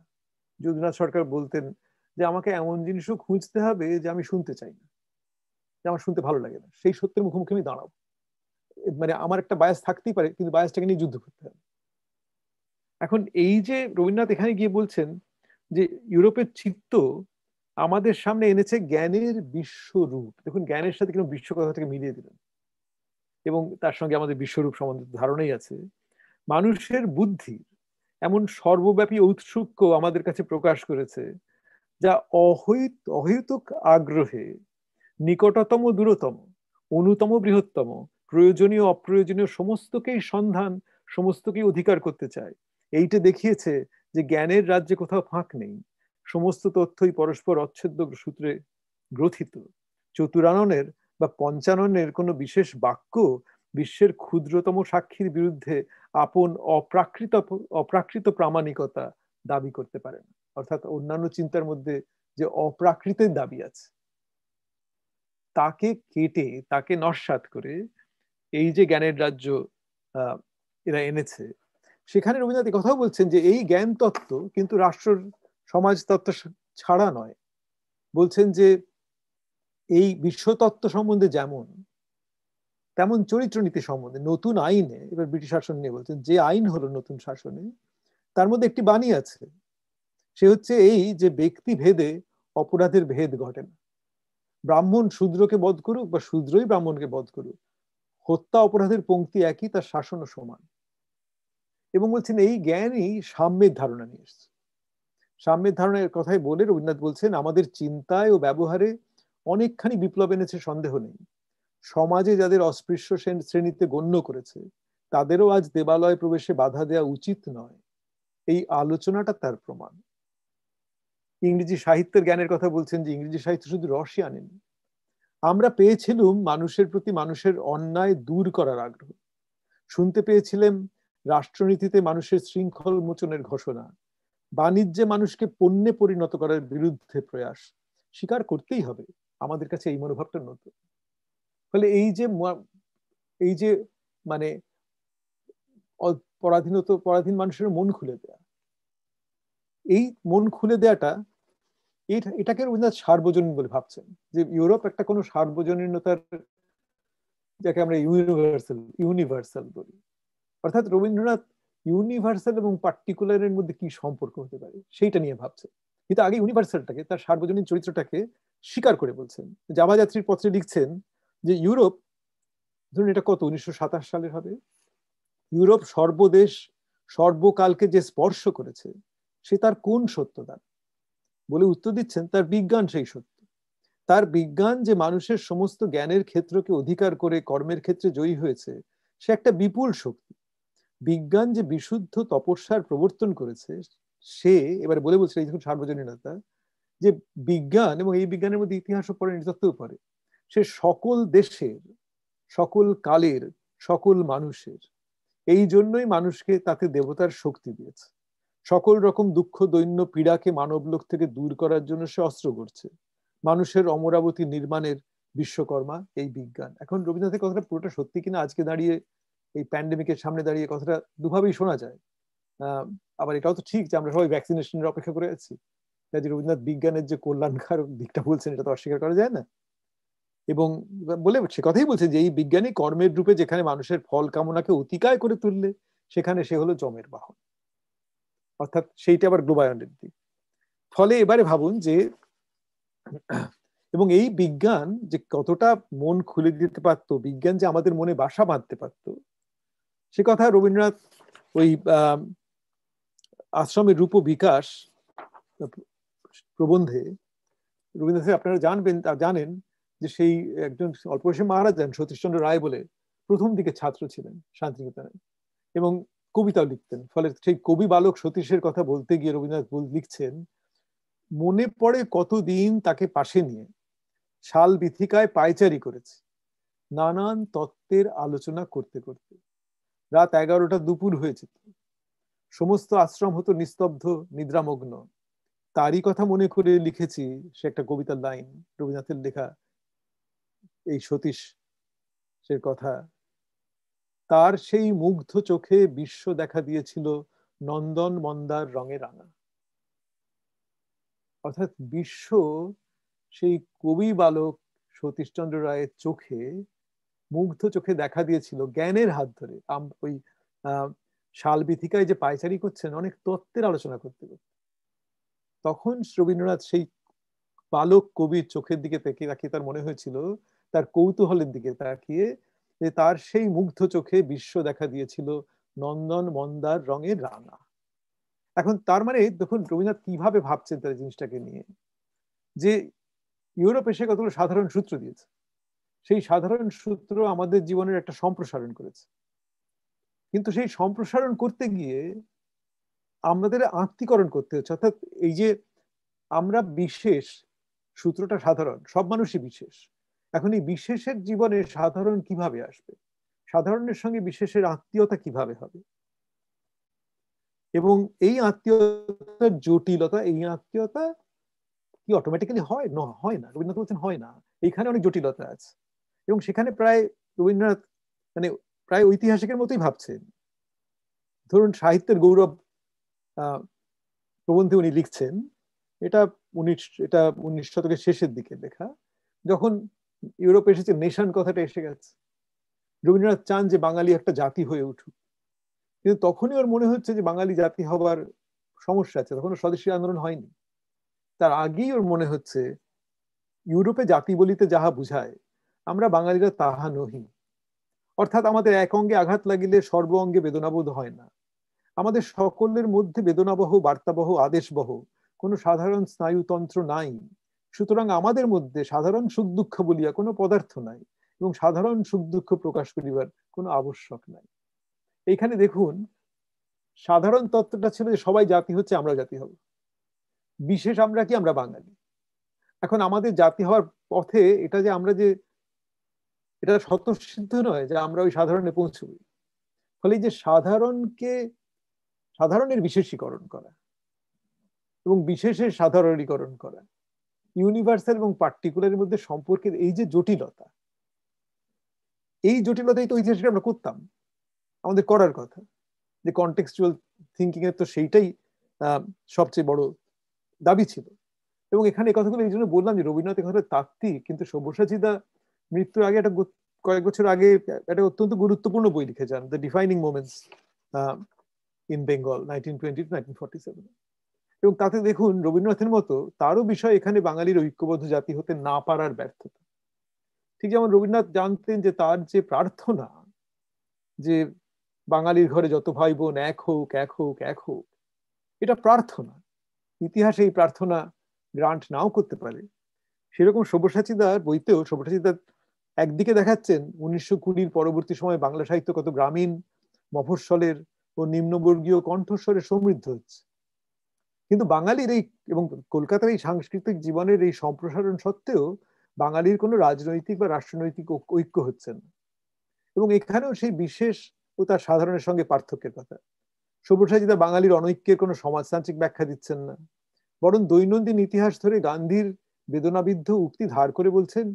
যদুনাথ সরকার বলতেন যে, আমাকে এমন জিনিসও খুঁজতে হবে যে আমি শুনতে চাই না, যে আমার শুনতে ভালো লাগে না। সেই সত্যের মুখোমুখি আমি দাঁড়াবো। মানে আমার একটা বায়াস থাকতেই পারে, কিন্তু বায়াসটাকে নিয়ে যুদ্ধ করতে হবে। এখন এই যে রবীন্দ্রনাথ এখানে গিয়ে বলছেন যে, ইউরোপের চিত্ত আমাদের সামনে এনেছে জ্ঞানের বিশ্বরূপ। দেখুন, জ্ঞানের সাথে কিন্তু বিশ্ব কথা থেকে মিলিয়ে দিলেন। এবং তার সঙ্গে আমাদের বিশ্বরূপ সম্বন্ধে ধারণাই আছে। মানুষের বুদ্ধি এমন সর্বব্যাপী ঔৎসুক্য আমাদের কাছে প্রকাশ করেছে, যা অহৈত, অহেতুক আগ্রহে নিকটতম, দূরতম, অনুতম, বৃহত্তম, প্রয়োজনীয়, অপ্রয়োজনীয় সমস্তকেই সন্ধান, সমস্তকেই অধিকার করতে চায়। এইটা দেখিয়েছে যে জ্ঞানের রাজ্যে কোথাও ফাঁক নেই। সমস্ত তথ্যই পরস্পর অচ্ছেদ্য সূত্রে গ্রথিত। চতুরাননের বা পঞ্চাননের কোনো বিশেষ বাক্য বিশ্বের ক্ষুদ্রতম সাক্ষীর বিরুদ্ধে আপন অপ্রাকৃত অপ্রাকৃত প্রামাণিকতা দাবি করতে পারে না। অর্থাৎ অন্যান্য চিন্তার মধ্যে যে অপ্রাকৃতের দাবি আছে, তাকে কেটে, তাকে নস্বাত করে এই যে জ্ঞানের রাজ্য এরা এনেছে, সেখানে রবীন্দ্রনাথ কথাও বলছেন যে এই জ্ঞান তত্ত্ব কিন্তু রাষ্ট্র সমাজ তত্ত্ব ছাড়া নয়। বলছেন যে এই বিশ্বতত্ত্ব সম্বন্ধে যেমন, তেমন চরিত্র নীতি সম্বন্ধে, নতুন আইনে, এবার ব্রিটিশ শাসন নিয়ে বলছেন, যে আইন হলো নতুন শাসনে, তার মধ্যে একটি বাণী আছে। সে হচ্ছে এই যে ব্যক্তি ভেদে অপরাধের ভেদ ঘটে না। ব্রাহ্মণ শূদ্রকে বধ করুক বা শূদ্রই ব্রাহ্মণকে বধ করুক, হত্যা অপরাধের পঙ্ক্তি একই, তার শাসনও সমান। এবং বলছেন এই জ্ঞানই সাম্যের ধারণা নিয়ে এসছে। সাম্যের ধারণার কথাই বলে রবীন্দ্রনাথ বলছেন, আমাদের চিন্তায় ও ব্যবহারে অনেকখানি বিপ্লব এনেছে, সন্দেহ নেই। সমাজে যাদের অস্পৃশ্য শ্রেণীতে গণ্য করেছে, তাদেরও আজ দেবালয় প্রবেশে বাধা দেওয়া উচিত নয়। এই আলোচনাটা তার প্রমাণ। ইংরেজি সাহিত্যের জ্ঞানের কথা বলছেন যে, ইংরেজি সাহিত্য শুধু রসই আনেনি। আমরা পেয়েছিলাম মানুষের প্রতি মানুষের অন্যায় দূর করার আগ্রহ। শুনতে পেয়েছিলাম রাষ্ট্রনীতিতে মানুষের শৃঙ্খল মোচনের ঘোষণা। বাণিজ্যে মানুষকে পণ্যে পরিণত করার বিরুদ্ধে প্রয়াস স্বীকার করতেই হবে। আমাদের কাছে এই মনোভাবটা নতুন। ফলে এই যে এই যে মানে পরাধীনত পরাধীন মানুষের মন খুলে দেয়া। এই মন খুলে দেয়াটা এটাকে রবীন্দ্রনাথ সার্বজনীন বলে ভাবছেন যে ইউরোপ একটা কোনো সার্বজনীনতার যাকে আমরা ইউনিভার্সাল ইউনিভার্সাল বলি। অর্থাৎ রবীন্দ্রনাথ ইউনিভার্সাল এবং পার্টিকুলারের মধ্যে কি সম্পর্ক হতে পারে? সেইটা নিয়ে ভাবছেন কিন্তু আগে ইউনিভার্সালটাকে তার সার্বজনীন চরিত্রটাকে স্বীকার করে বলছেন। জাভা যাত্রীর পত্রে লিখছেন যে ইউরোপ, ধরুন এটা কত, উনিশশো সালের হবে? ইউরোপ সর্বদেশ, সর্বকালকে যে স্পর্শ করেছে, সে তার কোন সত্যদান বলে উত্তর দিচ্ছেন, তার বিজ্ঞান সেই সত্য। তার বিজ্ঞান যে মানুষের সমস্ত জ্ঞানের ক্ষেত্রকে অধিকার করে কর্মের ক্ষেত্রে জয়ী হয়েছে, সে একটা বিপুল শক্তি। বিজ্ঞান যে বিশুদ্ধ তপস্যার প্রবর্তন করেছে, সে এবারে বলে বলছে, এই সার্বজনীনতা যে বিজ্ঞান এবং এই বিজ্ঞানের মধ্যে ইতিহাসও পড়ে নৃতত্বও পড়ে সে সকল দেশের, সকল কালের, সকল মানুষের, এই জন্যই মানুষকে তাতে দেবতার শক্তি দিয়েছে। সকল রকম দুঃখ, দৈন্য, পীড়াকে মানবলোক থেকে দূর করার জন্য সে অস্ত্র করছে মানুষের অমরাবতী নির্মাণের বিশ্বকর্মা এই বিজ্ঞান। এখন রবীন্দ্রনাথের কথাটা পুরোটা সত্যি কিনা? আজকে দাঁড়িয়ে এই প্যান্ডেমিকের সামনে দাঁড়িয়ে কথাটা দুভাবেই শোনা যায়। আবার এটাও তো ঠিক যে আমরা সবাই ভ্যাকসিনেশনের অপেক্ষা করে আছি। রবীন্দ্রনাথ বিজ্ঞানের যে কল্যাণকার দিকটা বলছেন, এটা তো অস্বীকার করা যায় না। এবং বলে, সে কথাই বলছে যে, এই বিজ্ঞানী কর্মের রূপে যেখানে মানুষের ফল কামনাকে অতিকায় করে তুললে, সেখানে সে হলো জমের বাহন। অর্থাৎ সেইটা আবার গ্লোবায়নের দিক। ফলে এবারে ভাবুন যে, এবং এই বিজ্ঞান যে কতটা মন খুলে দিতে পারতো, বিজ্ঞান যে আমাদের মনে বাসা বাঁধতে পারত সে কথা রবীন্দ্রনাথ ওই আশ্রমের রূপ বিকাশ প্রবন্ধে, রবীন্দ্রনাথ আপনারা জানবেন জানেন যে সেই একজন অল্প বয়সে মারা যান সতীশচন্দ্র রায় বলে প্রথম দিকে ছাত্র ছিলেন শান্তিনিকেতনে এবং কবিতাও লিখতেন। ফলে সেই কবি বালক সতীশের কথা বলতে গিয়ে রবীন্দ্রনাথ লিখছেন, মনে পড়ে কতদিন তাকে পাশে নিয়ে, শাল বিথিকায় পায়চারি করেছে, নানান তত্ত্বের আলোচনা করতে করতে। রাত এগারোটা দুপুর হয়েছে। সমস্ত আশ্রম হতো নিস্তব্ধ, নিদ্রামগ্ন। তারই কথা মনে করে লিখেছি সে একটা কবিতার লাইন, রবীন্দ্রনাথের লেখা এই সতীশ সে কথা। তার সেই মুগ্ধ চোখে বিশ্ব দেখা দিয়েছিল নন্দন মন্দার রঙে রাঙা। অর্থাৎ বিশ্ব সেই কবি বালক সতীশচন্দ্র রায়ের চোখে মুগ্ধ চোখে দেখা দিয়েছিল জ্ঞানের হাত ধরে। ওই শাল বিথিকায় যে পায়চারি করছেন, অনেক তত্ত্বের আলোচনা করতে করতে। তখন রবীন্দ্রনাথ সেই বালক কবির চোখের দিকে তাকিয়ে তার মনে হয়েছিল, তার কৌতূহলের দিকে তাকিয়ে যে তার সেই মুগ্ধ চোখে বিশ্ব দেখা দিয়েছিল নন্দন মন্দার রঙের রাঙা। এখন তার মানে দেখুন, রবীন্দ্রনাথ কীভাবে ভাবছেন তার জিনিসটাকে নিয়ে? যে ইউরোপ এসে কতগুলো সাধারণ সূত্র দিয়েছে। সেই সাধারণ সূত্র আমাদের জীবনের একটা সম্প্রসারণ করেছে। কিন্তু সেই সম্প্রসারণ করতে গিয়ে আমাদের আত্মীকরণ করতে হচ্ছে। অর্থাৎ এই যে আমরা বিশেষ, সূত্রটা সাধারণ, সব মানুষই বিশেষ। এখন এই বিশেষের জীবনে সাধারণ কীভাবে আসবে? সাধারণের সঙ্গে বিশেষের আত্মীয়তা কীভাবে হবে? এবং এই আত্মীয়তার জটিলতা, এই আত্মীয়তা কি অটোমেটিক্যালি হয়? না হয় না। রবীন্দ্রনাথ বলছেন, হয় না। এইখানে অনেক জটিলতা আছে। এবং সেখানে প্রায় রবীন্দ্রনাথ মানে প্রায় ঐতিহাসিকের মতোই ভাবছেন ধরুন সাহিত্যের গৌরব প্রবন্ধে উনি লিখছেন, এটা উনিশ এটা উনিশ শতকের শেষের দিকে লেখা। যখন ইউরোপে এসেছে নেশান কথাটা এসে গেছে। রবীন্দ্রনাথ চান যে বাঙালি একটা জাতি হয়ে উঠুক। কিন্তু তখনই ওর মনে হচ্ছে যে বাঙালি জাতি হবার সমস্যা আছে। তখন স্বদেশী আন্দোলন হয়নি। তার আগেই ওর মনে হচ্ছে, ইউরোপে জাতি বলিতে যাহা বুঝায় আমরা বাঙালিরা তাহা নহি। অর্থাৎ আমাদের এক অঙ্গে আঘাত লাগিলে সর্ব অঙ্গে বেদনাবোধ হয় না। আমাদের সকলের মধ্যে বেদনাবহ, বার্তাবহ, আদেশবহ, কোনো সাধারণ স্নায়ুতন্ত্র নাই। সুতরাং আমাদের মধ্যে সাধারণ সুখ দুঃখ বলিয়া কোনো পদার্থ নাই এবং সাধারণ সুখ দুঃখ প্রকাশ করিবার কোনো আবশ্যক নাই। এইখানে দেখুন, সাধারণ তত্ত্বটা ছিল যে সবাই জাতি হচ্ছে আমরা জাতি হব। বিশেষ আমরা কি? আমরা বাঙালি। এখন আমাদের জাতি হওয়ার পথে এটা যে আমরা যে এটা স্বতঃসিদ্ধ নয় যে আমরা ওই সাধারণে পৌঁছবই। ফলে যে সাধারণকে, সাধারণের বিশেষীকরণ করা এবং বিশেষের সাধারণীকরণ করা ইউনিভার্সাল এবং পার্টিকুলারের মধ্যে সম্পর্কের এই যে জটিলতা, এই জটিলতাই তো ইতিহাসে আমরা করতাম। আমাদের করার কথা। যে কন্টেক্সচুয়াল থিঙ্কিং এর তো সেইটাই সবচেয়ে বড় দাবি ছিল। এবং এখানে কথাগুলো এই জন্য বললাম যে রবীন্দ্রনাথ এখানে তাত্ত্বিক, কিন্তু সব্যসাচীদা মৃত্যুর আগে একটা কয়েক বছর আগে একটা অত্যন্ত গুরুত্বপূর্ণ বই লিখে যান the defining moments in Bengal nineteen twenty to nineteen seven এবং তাতে দেখুন, রবীন্দ্রনাথের মতো তারও বিষয় এখানে বাঙালির ঐক্যবদ্ধ জাতি হতে না পারার ব্যর্থতা। ঠিক যেমন রবীন্দ্রনাথ জানতেন যে তার যে প্রার্থনা, যে বাঙালির ঘরে যত ভাই বোন এক হোক এক হোক এক হোক, এটা প্রার্থনা। ইতিহাসে এই প্রার্থনা গ্রান্ট নাও করতে পারে। সেরকম সব্যসাচীদার বইতেও সব্যসাচীদার একদিকে দেখাচ্ছেন উনিশশো কুড়ির পরবর্তী সময় বাংলা সাহিত্য কত গ্রামীণ, মফস্বলের ও নিম্নবর্গীয় কণ্ঠস্বরে সমৃদ্ধ হচ্ছে। কিন্তু বাঙালির এই এবং কলকাতার এই সাংস্কৃতিক জীবনের এই সম্প্রসারণ সত্ত্বেও বাঙালির কোনো রাজনৈতিক বা রাষ্ট্রনৈতিক ঐক্য হচ্ছে না। এবং এখানেও সেই বিশেষ ও তার সাধারণের সঙ্গে পার্থক্যের কথা। সব্যসাচীদা বাঙালির অনৈক্যের কোনো সমাজতান্ত্রিক ব্যাখ্যা দিচ্ছেন না। বরং দৈনন্দিন ইতিহাস ধরে গান্ধীর বেদনাবিদ্ধ উক্তি ধার করে বলছেন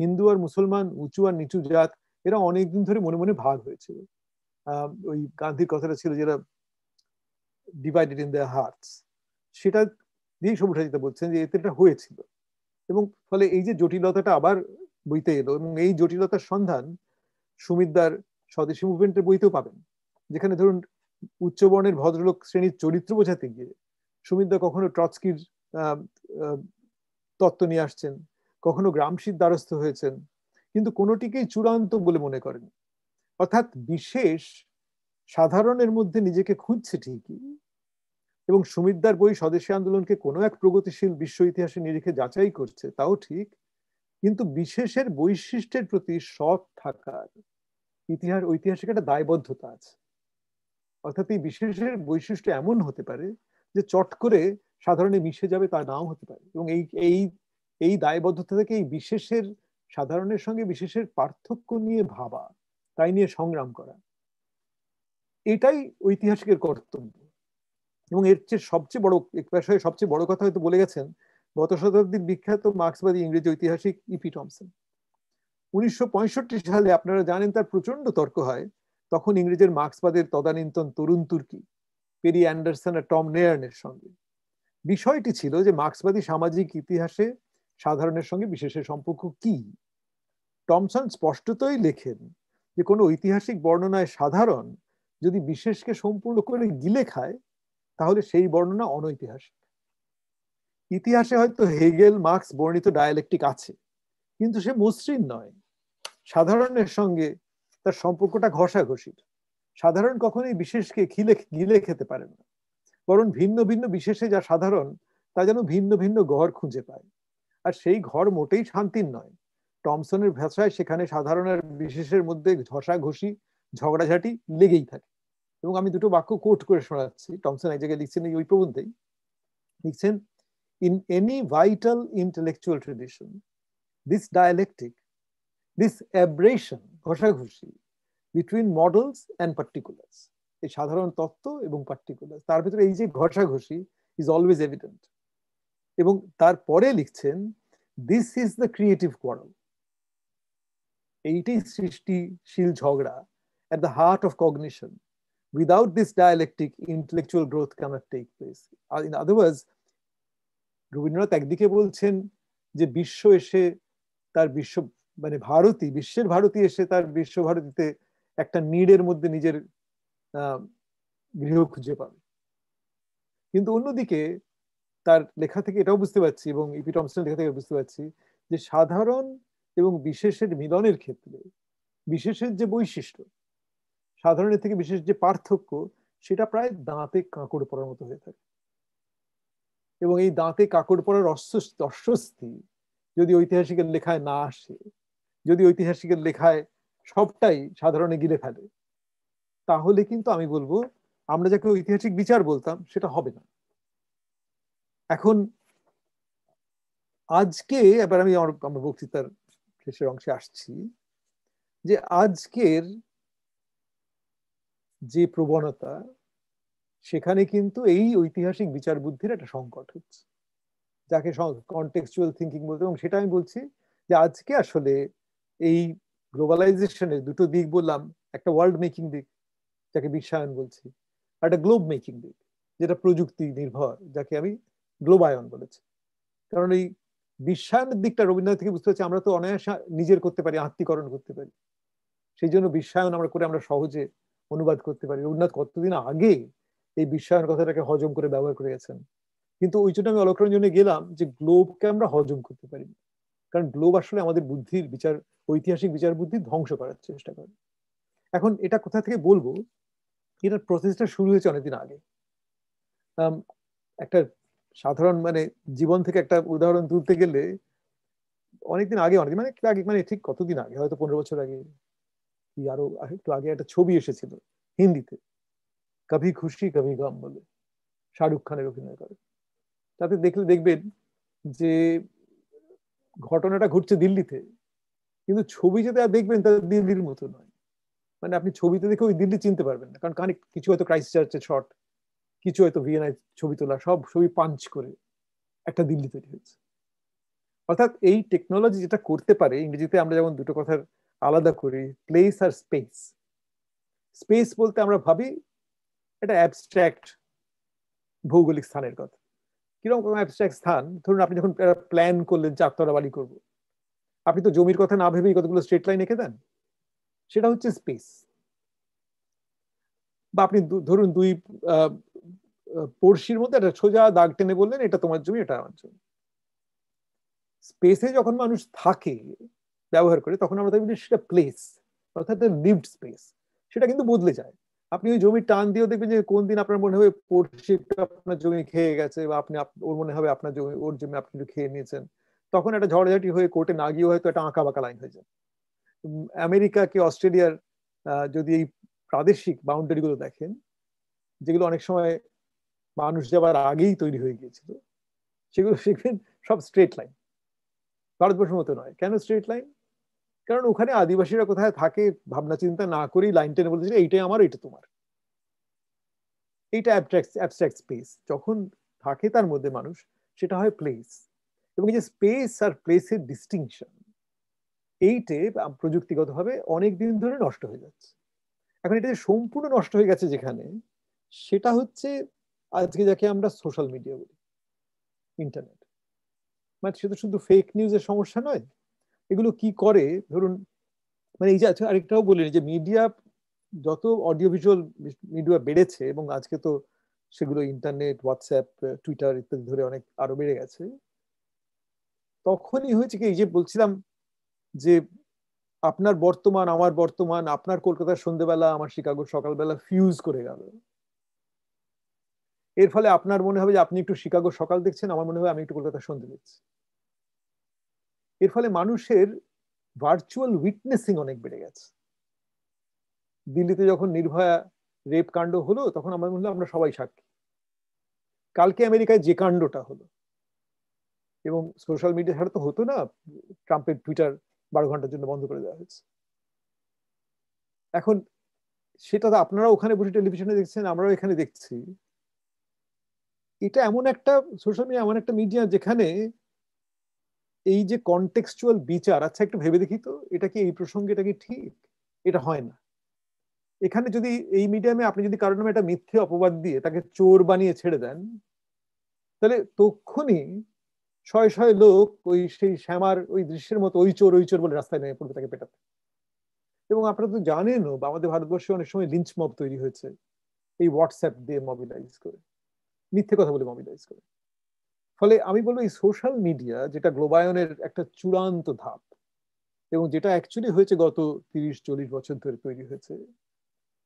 হিন্দু আর মুসলমান, উঁচু আর নিচু জাত, এরা অনেকদিন ধরে মনে মনে ভাগ হয়েছিল। ওই গান্ধীর কথাটা ছিল যেটা ডিভাইডেড ইন দ্য হার্টস সেটা দিয়েই সবুঠাজিতা বলছেন যে এতে এটা হয়েছিল। এবং ফলে এই যে জটিলতাটা আবার বইতে এলো এবং এই জটিলতার সন্ধান সুমিতদার স্বদেশী মুভমেন্টের বইতেও পাবেন। যেখানে ধরুন উচ্চবর্ণের ভদ্রলোক শ্রেণির চরিত্র বোঝাতে গিয়ে সুমিতদা কখনো ট্রৎস্কির তত্ত্ব নিয়ে আসছেন। কখনো গ্রামশীর দ্বারস্থ হয়েছেন, কিন্তু কোনোটিকেই চূড়ান্ত বলে মনে করেন অর্থাৎ বিশেষ সাধারণের মধ্যে নিজেকে খুঁজছে ঠিকই, এবং সুমিতদার বই স্বদেশী আন্দোলনকে কোনো এক প্রগতিশীল বিশ্ব ইতিহাসে নিরিখে যাচাই করছে, তাও ঠিক, কিন্তু বিশেষের বৈশিষ্ট্যের প্রতি সৎ থাকার ইতিহাস, ঐতিহাসিক একটা দায়বদ্ধতা আছে। অর্থাৎ এই বিশেষের বৈশিষ্ট্য এমন হতে পারে যে চট করে সাধারণে মিশে যাবে তা নাও হতে পারে, এবং এই এই এই দায়বদ্ধতা থেকে এই বিশেষের, সাধারণের সঙ্গে বিশেষের পার্থক্য নিয়ে ভাবা, তাই নিয়ে সংগ্রাম করা। এটাই ঐতিহাসিকের কর্তব্য। এবং এর চেয়ে সবচেয়ে বড় সবচেয়ে বড় কথা হয়তো বলে গেছেন, গত শতাব্দীর বিখ্যাত মার্ক্সবাদী ইংরেজি ঐতিহাসিক ইপি টমসন। উনিশশো পঁয়ষট্টি সালে আপনারা জানেন তার প্রচণ্ড তর্ক হয়, তখন ইংরেজের মার্ক্সবাদের তদানীন্তন তরুণ তুর্কি, পেরি অ্যান্ডারসন আর টম নেয়ার্নের সঙ্গে। বিষয়টি ছিল যে মার্ক্সবাদী সামাজিক ইতিহাসে সাধারণের সঙ্গে বিশেষের সম্পর্ক কি? টমসন স্পষ্টতই লেখেন যে কোনো ঐতিহাসিক বর্ণনায় সাধারণ যদি বিশেষকে সম্পূর্ণ করে গিলে খায়, তাহলে সেই বর্ণনা অনৈতিহাসিক। ইতিহাসে হয়তো হেগেল, মার্কস বর্ণিত ডায়ালেকটিক আছে, কিন্তু সে মসৃণ নয়। সাধারণের সঙ্গে তার সম্পর্কটা ঘষাঘষির। সাধারণ কখনোই বিশেষকে খিলে গিলে খেতে পারে না। বরং ভিন্ন ভিন্ন বিশেষে যা সাধারণ, তা যেন ভিন্ন ভিন্ন ঘর খুঁজে পায়। আর সেই ঘর মোটেই শান্তির নয়। টমসনের ভাষায় সেখানে সাধারণ আর বিশেষের মধ্যে ঘষাঘষি ঝগড়াঝাটি লেগেই থাকে। এবং আমি দুটো বাক্য কোট করে শোনাচ্ছি। টমসন এক জায়গায় লিখছেন ওই প্রবন্ধেই। লিখছেন in any vital intellectual tradition this dialectic this abrasion ঘষাঘষি between models and particulars এই সাধারণ তত্ত্ব এবং পার্টিকুলার তার ভিতরে এই যে ঘষাঘষি ইজ অলওয়েজ এভিডেন্ট এবং তারপরে লিখছেন this is the creative quarrel এইটাই সৃষ্টিশীল ঝগড়া at the heart of cognition without this dialectic, intellectual growth take place. In other words, Rabindranath একদিকে বলছেন যে বিশ্ব এসে তার বিশ্ব মানে ভারতী বিশ্বের ভারতী এসে তার বিশ্ব ভারতীতে একটা নিডের মধ্যে নিজের গৃহ খুঁজে পাবে। কিন্তু অন্যদিকে তার লেখা থেকে এটাও বুঝতে পারছি এবং ইপি টমসনের লেখা থেকে বুঝতে পারছি যে সাধারণ এবং বিশেষের মিলনের ক্ষেত্রে বিশেষের যে বৈশিষ্ট্য, সাধারণের থেকে বিশেষ যে পার্থক্য, সেটা প্রায় দাঁতে কাঁকড় পড়ার মতো হয়ে থাকে। এবং এই দাঁতে কাঁকড় পড়ার অস্বস্তি যদি ঐতিহাসিকের লেখায় না আসে, যদি ঐতিহাসিকের লেখায় সবটাই সাধারণে গিলে ফেলে, তাহলে কিন্তু আমি বলব, আমরা যাকে ঐতিহাসিক বিচার বলতাম, সেটা হবে না। এখন আজকে, এবার আমি আমার বক্তৃতার শেষের অংশে আসছি, যে আজকের যে প্রবণতা, সেখানে কিন্তু এই ঐতিহাসিক বিচার বুদ্ধির একটা সংকট হচ্ছে। যাকে কন্টেক্সচুয়াল থিঙ্কিং বলতে, এবং সেটা আমি বলছি যে আজকে আসলে এই গ্লোবালাইজেশনের দুটো দিক বললাম, একটা ওয়ার্ল্ড মেকিং দিক, যাকে বিশ্বায়ন বলছি একটা গ্লোব মেকিং দিক, যেটা প্রযুক্তি নির্ভর, যাকে আমি গ্লোবায়ন বলেছে। কারণ এই বিশ্বায়নের দিকটা রবীন্দ্রনাথ থেকে বুঝতে পারছি, আমরা তো অনায়াসে নিজের করতে পারি আত্মীকরণ করতে পারি। সেই জন্য বিশ্বায়ন আমরা করে আমরা সহজে অনুবাদ করতে পারি। রবীন্দ্রনাথ কতদিন আগে এই বিশ্বায়ন কথাটাকে হজম করে ব্যবহার করে গেছেন কিন্তু ওই জন্য আমি অলক্রঞ্জনে গেলাম যে গ্লোবকে আমরা হজম করতে পারি কারণ গ্লোব আসলে আমাদের বুদ্ধির বিচার, ঐতিহাসিক বিচার বুদ্ধি ধ্বংস করার চেষ্টা করে। এখন এটা কোথা থেকে বলব? এটার প্রসেসটা শুরু হয়েছে অনেকদিন আগে। একটা সাধারণ মানে জীবন থেকে একটা উদাহরণ তুলতে গেলে অনেকদিন আগে, অনেকদিন মানে আগে মানে ঠিক কতদিন আগে? হয়তো পনেরো বছর আগে কি আরও একটু আগে একটা ছবি এসেছিল হিন্দিতে। কভি খুশি, কভি গম বলে। শাহরুখ খানের অভিনয় করে। তাতে দেখলে দেখবেন যে ঘটনাটা ঘটছে দিল্লিতে, কিন্তু ছবি যেটা দেখবেন তা দিল্লির মতো নয়। মানে আপনি ছবিতে দেখে ওই দিল্লি চিনতে পারবেন না। কারণ কানে কিছু হয়তো ক্রাইস্ট চার্চের শট কিছু হয়তো ভিয়েনায় ছবি তোলা, সব ছবি পাঞ্চ করে একটা দিল্লি তৈরি হয়েছে। অর্থাৎ এই টেকনোলজি যেটা করতে পারে, ইংরেজিতে আমরা যেমন দুটো কথার আলাদা করি প্লেস আর স্পেস স্পেস বলতে আমরা ভাবি এটা অ্যাবস্ট্রাক্ট ভৌগোলিক স্থানের কথা। কীরকম কোনো অ্যাবস্ট্রাক্ট স্থান? ধরুন আপনি যখন প্ল্যান করলেন চারতলা বাড়ি করব। আপনি তো জমির কথা না ভেবেই কতগুলো স্ট্রেট লাইন এঁকে দেন? সেটা হচ্ছে স্পেস বা আপনি ধরুন দুই পড়শির মধ্যে একটা সোজা দাগ টেনে বললেন, এটা তোমার জমি, এটা আমার জমি। স্পেসে যখন মানুষ থাকে, ব্যবহার করে, তখন আমরা দেখি সেটা প্লেস অর্থাৎ লিভড স্পেস সেটা কিন্তু বদলে যায়। আপনি ওই জমির টান দিয়েও দেখবেন যে কোন দিন আপনার মনে হবে পড়শি আপনার জমি খেয়ে গেছে, বা আপনি ওর মনে হবে আপনার জমি, ওর জমি আপনি খেয়ে নিয়েছেন। তখন একটা ঝড়ঝাটি হয়ে কোর্টে না গিয়ে হয়তো একটা আঁকা বাঁকা লাইন হয়ে যায়। আমেরিকা কি অস্ট্রেলিয়ার যদি এই প্রাদেশিক বাউন্ডারি গুলো দেখেন, যেগুলো অনেক সময় মানুষ যাবার আগেই তৈরি হয়ে গিয়েছিল, সেগুলো শিখবেন সব স্ট্রেট লাইন ভারতবর্ষের মতো নয়। কেন স্ট্রেট লাইন কারণ ওখানে আদিবাসীরা কোথায় থাকে ভাবনা চিন্তা না করেই লাইন টেনে বলতেছিল এইটাই আমার এটা তোমার। এইটা অ্যাবস্ট্রাক্ট স্পেস যখন থাকে তার মধ্যে মানুষ, সেটা হয় প্লেস এবং এই যে স্পেস আর প্লেসের ডিস্টিংশন এইটে প্রযুক্তিগতভাবে অনেক দিন ধরে নষ্ট হয়ে যাচ্ছে। এখন এটা যে সম্পূর্ণ নষ্ট হয়ে গেছে যেখানে, সেটা হচ্ছে আজকে যাকে আমরা সোশ্যাল মিডিয়া বলি ইন্টারনেট মানে সেটা শুধু ফেক নিউজের সমস্যা নয়, এগুলো কি করে? ধরুন মানে এই যে আরেকটাও বলিনি যে মিডিয়া যত অডিও ভিজুয়াল মিডিয়া বেড়েছে, এবং আজকে তো সেগুলো ইন্টারনেট হোয়াটসঅ্যাপ টুইটার ইত্যাদি ধরে অনেক আরও বেড়ে গেছে, তখনই হয়েছে কি, এই যে বলছিলাম যে আপনার বর্তমান, আমার বর্তমান, আপনার কলকাতার সন্ধ্যেবেলা আমার শিকাগো সকালবেলা ফিউজ করে গেল। এর ফলে আপনার মনে হবে যে আপনি একটু শিকাগো সকাল দেখছেন, আমার মনে হবে আমি একটু কলকাতার সন্ধ্যে দেখছি। এর ফলে মানুষের ভার্চুয়াল উইটনেসিং অনেক বেড়ে গেছে। দিল্লিতে যখন নির্ভয়া রেপ কাণ্ড হলো, তখন আমার মনে হলো আমরা সবাই সাক্ষী। কালকে আমেরিকায় যে কাণ্ডটা হলো, এবং সোশ্যাল মিডিয়া ছাড়া তো হতো না ট্রাম্পের টুইটার বারো ঘণ্টার জন্য বন্ধ করে দেওয়া হয়েছে। এখন সেটা তো আপনারা ওখানে বসে টেলিভিশনে দেখছেন, আমরাও এখানে দেখছি। এটা এমন একটা সোশ্যাল মিডিয়া এমন একটা মিডিয়া যেখানে এই যে কনটেক্সচুয়াল বিচার আচ্ছা একটু ভেবে দেখি তো, এটা কি এই প্রসঙ্গে, এটা কি ঠিক? এটা হয় না। এখানে যদি এই মিডিয়ামে আপনি যদি কারোর নামে একটা মিথ্যে অপবাদ দিয়ে তাকে চোর বানিয়ে ছেড়ে দেন, তাহলে তক্ষুনি শয়ে শয়ে লোক ওই সেই শ্যামার ওই দৃশ্যের মতো ওই চোর ওই চোর বলে রাস্তায় নেমে পড়বে তাকে পেটাতে। এবং আপনারা তো জানেনও বা আমাদের ভারতবর্ষে অনেক সময় লিঞ্চ মব তৈরি হয়েছে। এই হোয়াটসঅ্যাপ দিয়ে মবিলাইজ করে। মিথ্যে কথা বলে মবিলাইজ করে। ফলে আমি বলব এই সোশ্যাল মিডিয়া যেটা গ্লোবায়নের একটা চূড়ান্ত ধাপ এবং যেটা অ্যাকচুয়ালি হয়েছে গত তিরিশ, চল্লিশ বছর ধরে তৈরি হয়েছে,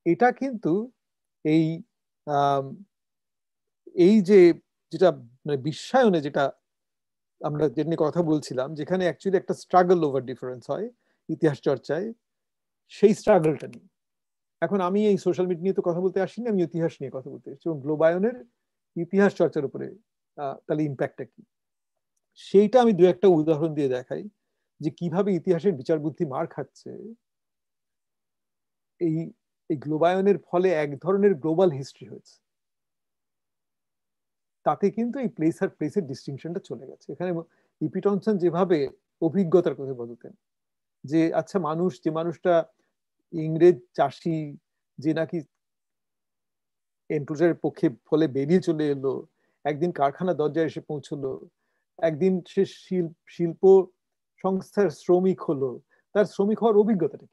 এটা কিন্তু এই এই যে যেটা মানে বিশ্বায়নে যেটা আমরা যেটা নিয়ে কথা বলছিলাম, যেখানে অ্যাকচুয়ালি একটা স্ট্রাগল ওভার ডিফারেন্স হয় ইতিহাস চর্চায়, সেই স্ট্রাগলটা নিয়ে। এখন আমি এই সোশ্যাল মিডিয়া নিয়ে তো কথা বলতে আসিনি, আমি ইতিহাস নিয়ে কথা বলতে এসেছি। এবং গ্লোবায়নের ইতিহাস চর্চার উপরে তাহলে ইম্প্যাক্টটা কি? সেইটা আমি দু একটা উদাহরণ দিয়ে দেখাই, যে কীভাবে ইতিহাসের বিচার বুদ্ধি মার খাচ্ছে। এই এই গ্লোবায়নের ফলে এক ধরনের গ্লোবাল হিস্ট্রি হয়েছে। তাতে কিন্তু এই প্লেস আর প্লেসের ডিস্টিংশনটা চলে গেছে। এখানে ইপি টনসন যেভাবে অভিজ্ঞতার কথা বলতেন, যে আচ্ছা মানুষ, যে মানুষটা ইংরেজ চাষি, যে নাকি এমপ্লয়ের পক্ষে ফলে বেরিয়ে চলে এলো, একদিন কারখানা দরজায় এসে পৌঁছলো, একদিন সে শিল্প সংস্থার শ্রমিক হলো, তার শ্রমিক হওয়ার অভিজ্ঞতাটা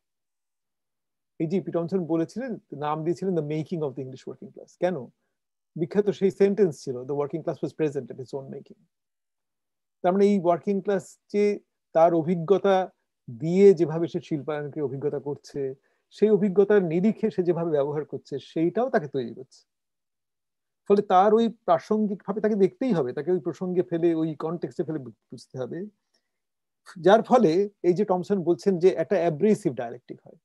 এই যে পিটনসন বলেছিলেন, নাম দিয়েছিলেন the making of the English working class কেন? বিখ্যাত সেই সেন্টেন্স ছিল the working class was present its own making তার মানে এই ওয়ার্কিং ক্লাস যে তার অভিজ্ঞতা দিয়ে যেভাবে সে শিল্পায়নকে অভিজ্ঞতা করছে, সেই অভিজ্ঞতার নিরিখে সে যেভাবে ব্যবহার করছে, সেইটাও তাকে তৈরি করছে। ফলে তার ওই প্রাসঙ্গিক ভাবে তাকে দেখতেই হবে, তাকে ওই প্রসঙ্গে ফেলে, ওই কনটেক্সটে ফেলে বুঝতে হবে। যার ফলে এই যে টমসন বলছেন যে একটা অ্যাব্রেসিভ ডায়ালেকটিক হয়।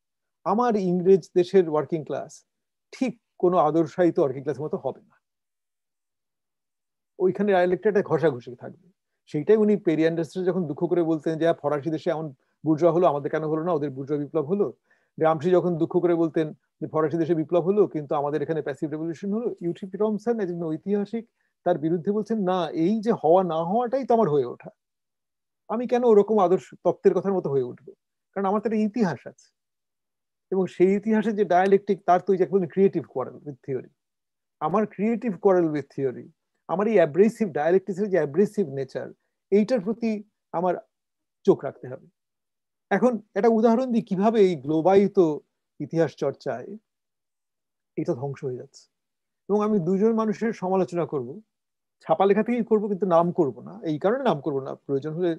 আমার ইংরেজ দেশের ওয়ার্কিং ক্লাস ঠিক কোনো আদর্শায়িত ওয়ার্কিং ক্লাসের মতো হবে না। ওইখানে ডায়ালেক্টে একটা ঘষাঘষি থাকবে। সেইটাই উনি পেরি অ্যান্ডারসন যখন দুঃখ করে বলতেন যে ফরাসি দেশে এমন বুর্জা হলো, আমাদের কেন হলো না? ওদের বুর্জা বিপ্লব হলো? গ্রামসি যখন দুঃখ করে বলতেন যে ফরাসি দেশে বিপ্লব হলো, কিন্তু আমাদের এখানে প্যাসিভ রেভলিউশন হলো? ইউটি টমসন একজন ঐতিহাসিক, তার বিরুদ্ধে বলছেন, না, এই যে হওয়া না হওয়াটাই তো আমার হয়ে ওঠা। আমি কেন ওরকম আদর্শ তত্ত্বের কথার মতো হয়ে উঠবো? কারণ আমার তো একটা ইতিহাস আছে। এবং সেই ইতিহাসের যে ডায়ালেকটিক তার তো ক্রিয়েটিভ কোয়ারেল উইথ থিওরি আমার ক্রিয়েটিভ কোয়ারেল উইথ থিওরি আমার এই অ্যাব্রেসিভ ডায়ালেকটিক্সের যে অ্যাব্রেসিভ নেচার এইটার প্রতি আমার চোখ রাখতে হবে। এখন একটা উদাহরণ দিই, কীভাবে এই গ্লোবায়িত ইতিহাস চর্চায় এটা ধ্বংস হয়ে যাচ্ছে। এবং আমি দুজন মানুষের সমালোচনা করব। ছাপা লেখা থেকেই করব, কিন্তু নাম করব না। এই কারণে নাম করব না, প্রয়োজন হলে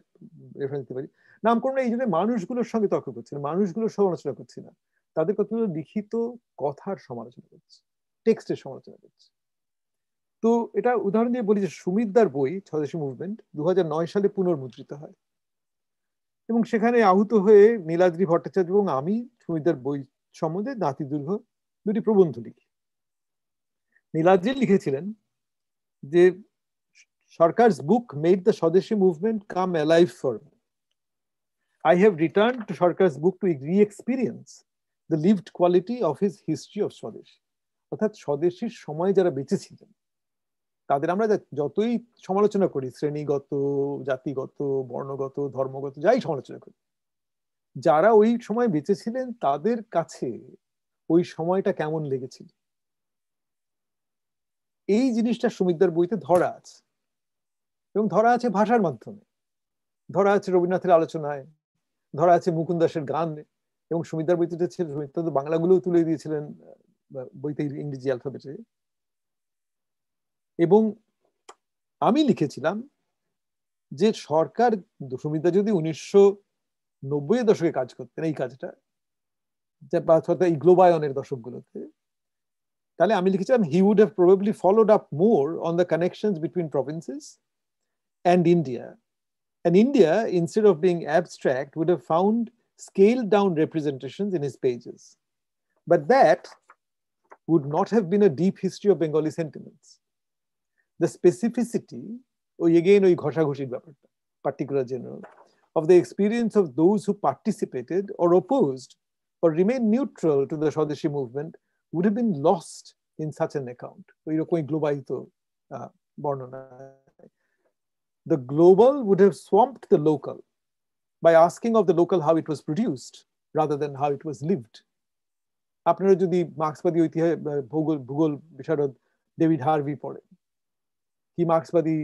রেফারেন্স দিতে পারি। নাম করব না, এই জন্য মানুষগুলোর সঙ্গে তর্ক করছি না, মানুষগুলোর সমালোচনা করছি না। তাদের কতগুলো লিখিত কথার সমালোচনা করছি টেক্সটের সমালোচনা করছি। তো এটা উদাহরণ দিয়ে বলি যে সুমিতদার বই, স্বদেশী মুভমেন্ট দু হাজার নয় সালে পুনর্মুদ্রিত হয় এবং সেখানে আহত হয়ে নীলাদ্রি ভট্টাচার্য এবং আমি সুমিতদার বই সম্বন্ধে নাতি দুর্ঘ দুটি প্রবন্ধ লিখি নীলাদ্রি লিখেছিলেন যে, সরকার's book made the Swadeshi movement come alive for me. I have returned to Sarkar's book to re-experience the lived quality of his history of Swadeshi. অর্থাৎ স্বদেশীর সময় যারা বেঁচেছিলেন তাদের আমরা যতই সমালোচনা করি, শ্রেণীগত, জাতিগত, বর্ণগত, ধর্মগত, যাই সমালোচনা করি, যারা ওই সময় বেঁচেছিলেন তাদের কাছে ওই সময়টা কেমন লেগেছিল? এই জিনিসটা সুমিতদার বইতে ধরা আছে। এবং ধরা আছে ভাষার মাধ্যমে। ধরা আছে রবীন্দ্রনাথের আলোচনায়। ধরা আছে মুকুন্দ দাসের গান। এবং সুমিতার বইতে ছিল সুমিতা তো বাংলাগুলোও তুলে দিয়েছিলেন বইতে ইংরেজি অ্যালফাবেটে এবং আমি লিখেছিলাম যে সরকার সুমিতা যদি উনিশশো নব্বই দশকে কাজ করতেন, এই কাজটা এই গ্লোবায়নের দশকগুলোতে, তাহলে আমি লিখেছিলাম he would have probably followed up more on the connection between provinces and India and India instead of being abstract would have found scale down representation in his pages but that would not have been a deep history of Bengali sentiments The specificity, or again, ওই ঘষাঘষির ব্যাপারটা particular general, of the experience of those who participated or opposed or remained neutral to the Swadeshi movement would have been lost in such an account. ওই রকমই গ্লোবায়িত বর্ণনা the global would have swamped the local by asking of the local how it was produced rather than how it was lived. আপনারা যদি মার্ক্সবাদী ঐতিহাস ভূগোল ভূগোল বিশারদ David Harvey পড়েন কি মার্ক্সবাদী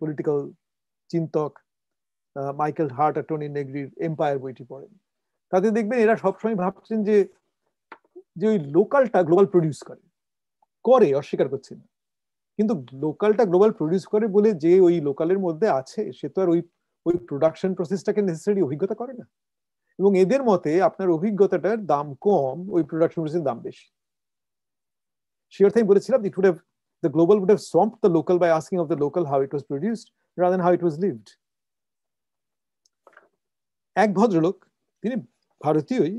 পলিটিক্যাল চিন্তক মাইকেল হার্ট আর টনি নেগ্রির এম্পায়ার বইটি পড়েন। তাতে দেখবেন এরা সবসময় ভাবছেন যে যে ওই লোকালটা গ্লোবাল প্রডিউস করে। করে, অস্বীকার করছে না। কিন্তু লোকালটা গ্লোবাল প্রডিউস করে বলে যে ওই লোকালের মধ্যে আছে, সে তো আর ওই ওই প্রোডাকশন প্রসেসটাকে নেসেসারি অভিজ্ঞতা করে না। এবং এদের মতে আপনার অভিজ্ঞতাটার দাম কম, ওই প্রোডাকশন প্রসেসের দাম বেশি। সে অর্থে আমি বলেছিলাম it would have the global would have sump the local by asking of the local how it was produced rather how it was lived এক ভদ্রলোক, তিনি ভারতীয়ই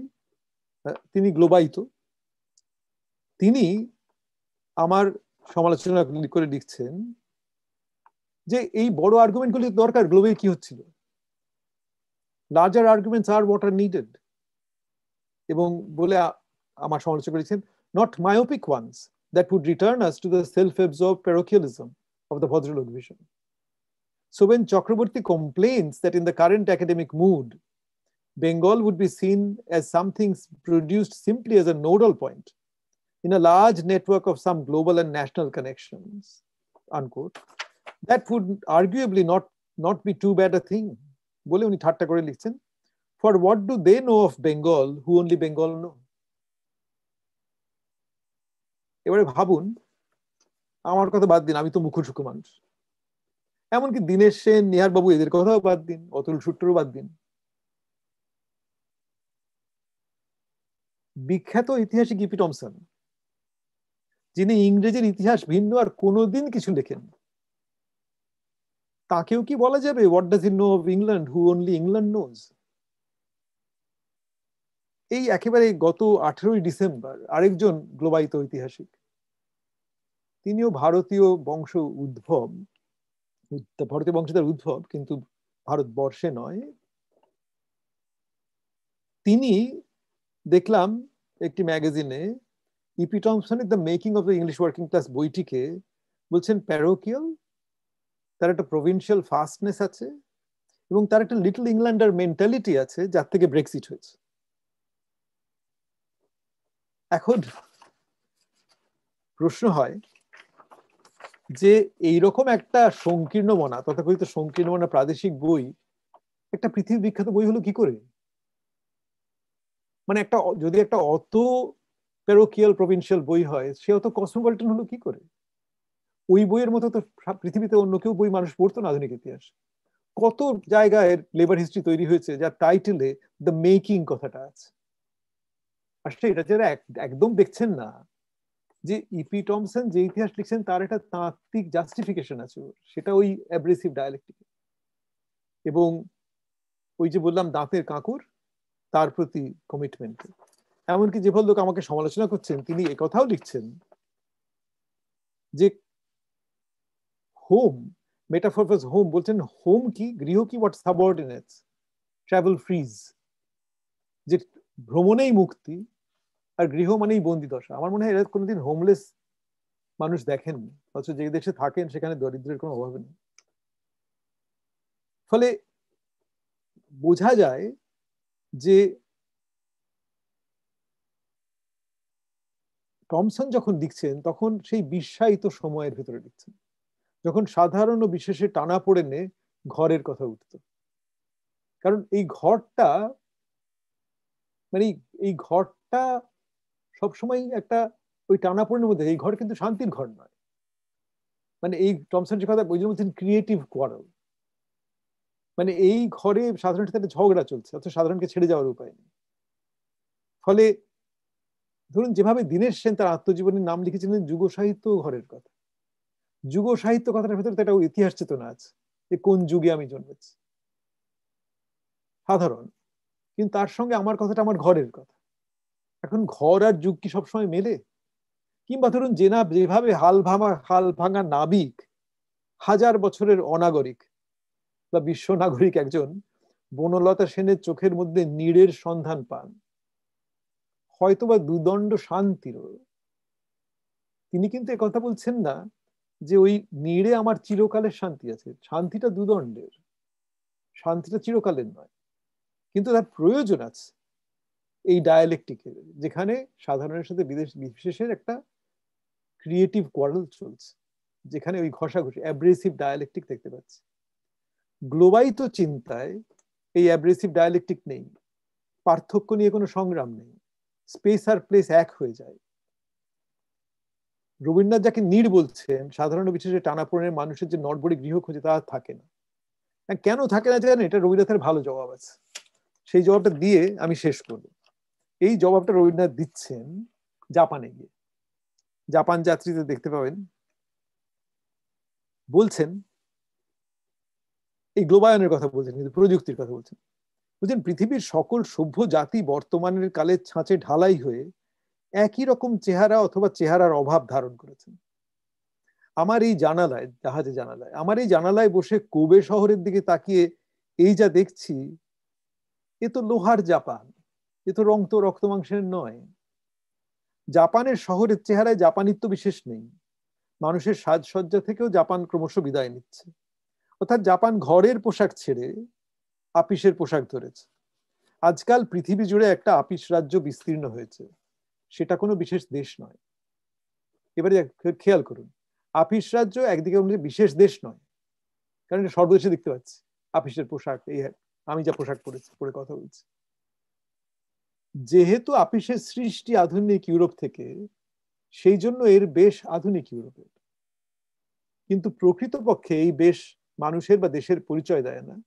তিনি গ্লোবায়িত তিনি আমার সমালোচনা করে লিখছেন যে এই বড় আর্গুমেন্টগুলি দরকার গ্লোবে কি হচ্ছিল? লার্জার আর্গুমেন্টস আর ওয়াট আর নিডেড এবং বলে আমার সমালোচনা করেছেন not myopic ones That would return us to the self absorbed parochialism of the bhadralok vision. So when Chakraborty complains that in the current academic mood, Bengal would be seen as something produced simply as a nodal point in a large network of some global and national connections, unquote, that would arguably not, not be too bad a thing. বলে উনি ঠাট্টা করে লিখছেন for what do they know of Bengal who only Bengal know এবারে ভাবুন, আমার কথা বাদ দিন, আমি তো মুখোশুকু মানুষ। এমনকি দীনেশ সেন, নিহার বাবু, এদের কথাও বাদ দিন, অতুল সূত্রও বাদ দিন। বিখ্যাত ইতিহাসিক ইপি টমসন, যিনি ইংরেজের ইতিহাস ভিন্ন আর কোনোদিন কিছু লেখেন। তাকেও কি বলা যাবে? What does in know of England who only England knows এই একেবারে গত আঠেরোই ডিসেম্বর আরেকজন গ্লোবায়িত ঐতিহাসিক। তিনিও ভারতীয় বংশ উদ্ভব ভারতীয় বংশধর উদ্ভব, কিন্তু ভারতবর্ষে নয়। তিনি দেখলাম একটি ম্যাগাজিনে, E P টমসনের the making of the English working class বইটিকে বলছেন প্যারোকিয়াল তার একটা প্রভিন্সিয়াল ফাস্টনেস আছে এবং তার একটা লিটল ইংল্যান্ডার মেন্টালিটি আছে, যার থেকে ব্রেক্সিট হয়েছে। এখন প্রশ্ন হয় যে এইরকম একটা সংকীর্ণ মনা তথাকথিত সংকীর্ণ মনা প্রাদেশিক বই, একটা পৃথিবী বিখ্যাত বই হলো কি করে? মানে একটা যদি একটা অত প্যারোকিয়াল প্রভিন্সিয়াল বই হয়, সে অত কসমোপলিটন হলো কি করে? ওই বইয়ের মতো তো পৃথিবীতে অন্য কেউ বই মানুষ পড়তো না আধুনিক ইতিহাস। কত জায়গায় লেবার হিস্ট্রি তৈরি হয়েছে, যার টাইটেলে দ্য মেকিং কথাটা আছে। আসলে এটা যারা একদম দেখছেন না যে ইপি টমসন যে ইতিহাস লিখছেন, তার একটা তাত্ত্বিক জাস্টিফিকেশন আছে সেটা ওই অ্যাব্রেসিভ ডায়ালেক্টিক এবং ওই যে বললাম, দাঁতের কাঁকুর, তার প্রতি কমিটমেন্ট এমনকি যে লোক আমাকে সমালোচনা করছেন, তিনি একথাও লিখছেন যে হোম মেটাফর হোম বলছেন হোম কি, গৃহ কি হোয়াট সাবঅর্ডিনেটস ট্রাভেল ফ্রিজ যে ভ্রমণেই মুক্তি আর গৃহ মানেই বন্দি দশা। আমার মনে হয় এরা কোনোদিন হোমলেস মানুষ দেখেননি, অথচ যে দেশে থাকেন সেখানে দরিদ্রের কোনো অভাব নেই। ফলে বোঝা যায় যে টমসন যখন লিখছেন, তখন সেই বিশ্বায়িত সময়ের ভিতরে লিখছেন। যখন সাধারণ ও বিশেষে টানা পড়ে নে, ঘরের কথা উঠত। কারণ এই ঘরটা মানে এই ঘরটা সবসময় একটা ওই টানাপোড়েনের মধ্যে, এই ঘর কিন্তু শান্তির ঘর নয়। মানে এই টমসন যে কথা, ওই জন্য বলছেন ক্রিয়েটিভ কোয়ারেল মানে এই ঘরে সাধারণ সাথে ঝগড়া চলছে, অথচ সাধারণকে ছেড়ে যাওয়ার উপায় নেই। ফলে ধরুন, যেভাবে দীনেশ সেন তার আত্মজীবনীর নাম লিখেছিলেন, যুগ সাহিত্য ঘরের কথা। যুগ সাহিত্য কথাটার ভেতরে একটা ইতিহাস চেতনা আছে, যে কোন যুগে আমি জন্মেছি। সাধারণ। কিন্তু তার সঙ্গে আমার কথাটা আমার ঘরের কথা। এখন ঘর আর যুগ কি সবসময় মেলে? কিংবা ধরুন জেনা যেভাবে হাল ভাঙা হাল ভাঙা নাবিক, হাজার বছরের অনাগরিক বা বিশ্ব নাগরিক একজন বনলতা সেনের চোখের মধ্যে নীড়ের সন্ধান পান। হয়তোবা দুদণ্ড শান্তির। তিনি কিন্তু কথা বলছেন না যে ওই নীড়ে আমার চিরকালের শান্তি আছে। শান্তিটা দুদণ্ডের। শান্তিটা চিরকালের নয়। কিন্তু তার প্রয়োজন আছে। এই ডায়ালেকটিকের যেখানে সাধারণের সাথে বিদেশ, বিশেষের একটা ক্রিয়েটিভ কোয়ারেল চলছে, যেখানে ওই ঘষাঘষি অ্যাব্রেসিভ ডায়ালেকটিক দেখতে পাচ্ছি। গ্লোবাইত চিন্তায় এই অ্যাব্রেসিভ ডায়ালেকটিক নেই, পার্থক্য নিয়ে কোনো সংগ্রাম নেই স্পেস আর প্লেস এক হয়ে যায়। রবীন্দ্রনাথ যাকে নির বলছেন, সাধারণ বিশেষে টানাপোড়েনের মানুষের যে নটবড়ি গৃহ খোঁজে তা থাকে না। কেন থাকে না জানেন? এটা রবীন্দ্রনাথের ভালো জবাব আছে। সেই জবাবটা দিয়ে আমি শেষ করব। এই জবাবটা রবীন্দ্রনাথ দিচ্ছেন জাপানে গিয়ে। জাপান যাত্রীতে দেখতে পাবেন, বলছেন, এই গ্লোবায়নের কথা বলছেন, কিন্তু প্রযুক্তির কথা বলছেন। বুঝছেন পৃথিবীর সকল সভ্য জাতি বর্তমানের কালে ছাঁচে ঢালাই হয়ে একই রকম চেহারা অথবা চেহারার অভাব ধারণ করেছেন। আমার এই জানালায়, জাহাজে জানালায়, আমার এই জানালায় বসে কোবে শহরের দিকে তাকিয়ে এই যা দেখছি, এ তো লোহার জাপান। এ তো রং তো রক্ত মাংসের নয়। জাপানের শহরের চেহারায় জাপানিত্ব বিশেষ নেই। মানুষের সাজসজ্জা থেকেও জাপান ক্রমশ বিদায় নিচ্ছে। অর্থাৎ জাপান ঘরের পোশাক ছেড়ে আপিসের পোশাক ধরেছে। আজকাল পৃথিবী জুড়ে একটা আপিস রাজ্য বিস্তীর্ণ হয়েছে। সেটা কোনো বিশেষ দেশ নয়। এবারে খেয়াল করুন, আপিস রাজ্য একদিকে অনুযায়ী বিশেষ দেশ নয়। কারণ সর্বদেশে দেখতে পাচ্ছি। আপিসের পোশাক, এই আমি যা পোশাক পরেছি, পরে কথা বলছি। যেহেতু আপিসের সৃষ্টি আধুনিক ইউরোপ থেকে, সেই জন্য এর বেশ আধুনিক ইউরোপের কিন্তু প্রকৃতপক্ষে এই বেশ মানুষের বা দেশের পরিচয় দেয় না।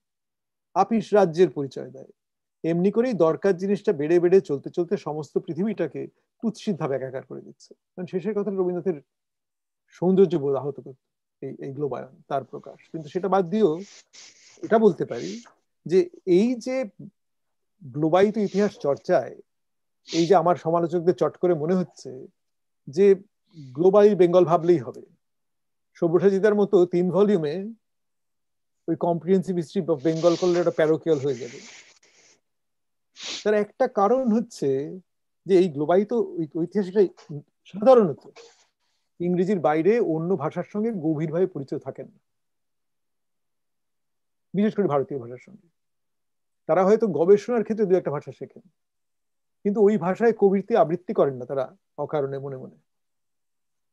আপিস রাজ্যের পরিচয় দেয়। এমনি করেই দরকার জিনিসটা বেড়ে বেড়ে চলতে চলতে সমস্ত পৃথিবীটাকে কুৎসিত ভাবে একাকার করে দিচ্ছে। কারণ শেষের কথা রবীন্দ্রনাথের সৌন্দর্য বোধ আহত করত এই এই গ্লোবায়ন, তার প্রকাশ। কিন্তু সেটা বাদ দিয়েও এটা বলতে পারি যে এই যে গ্লোবাইত ইতিহাস চর্চায় এই যে আমার সমালোচকদের চট করে মনে হচ্ছে যে গ্লোবাল বেঙ্গল ভাবলেই হবে। সব্যসাচিতার মতো তিন ভলিউমে ওই কম্প্রিহেন্সিভ হিস্ট্রি অফ বেঙ্গল করলে ওটা প্যারোকিয়াল হয়ে যাবে। তার একটা কারণ হচ্ছে যে এই গ্লোবাইত ঐতিহাসিকরা সাধারণত ইংরেজির বাইরে অন্য ভাষার সঙ্গে গভীরভাবে পরিচয় থাকেন না। বিশেষ করে ভারতীয় ভাষার সঙ্গে। তারা হয়তো গবেষণার ক্ষেত্রে দু একটা ভাষা শেখেন। কিন্তু ওই ভাষায় কবিতে আবৃত্তি করেন না তারা অকারণে মনে মনে।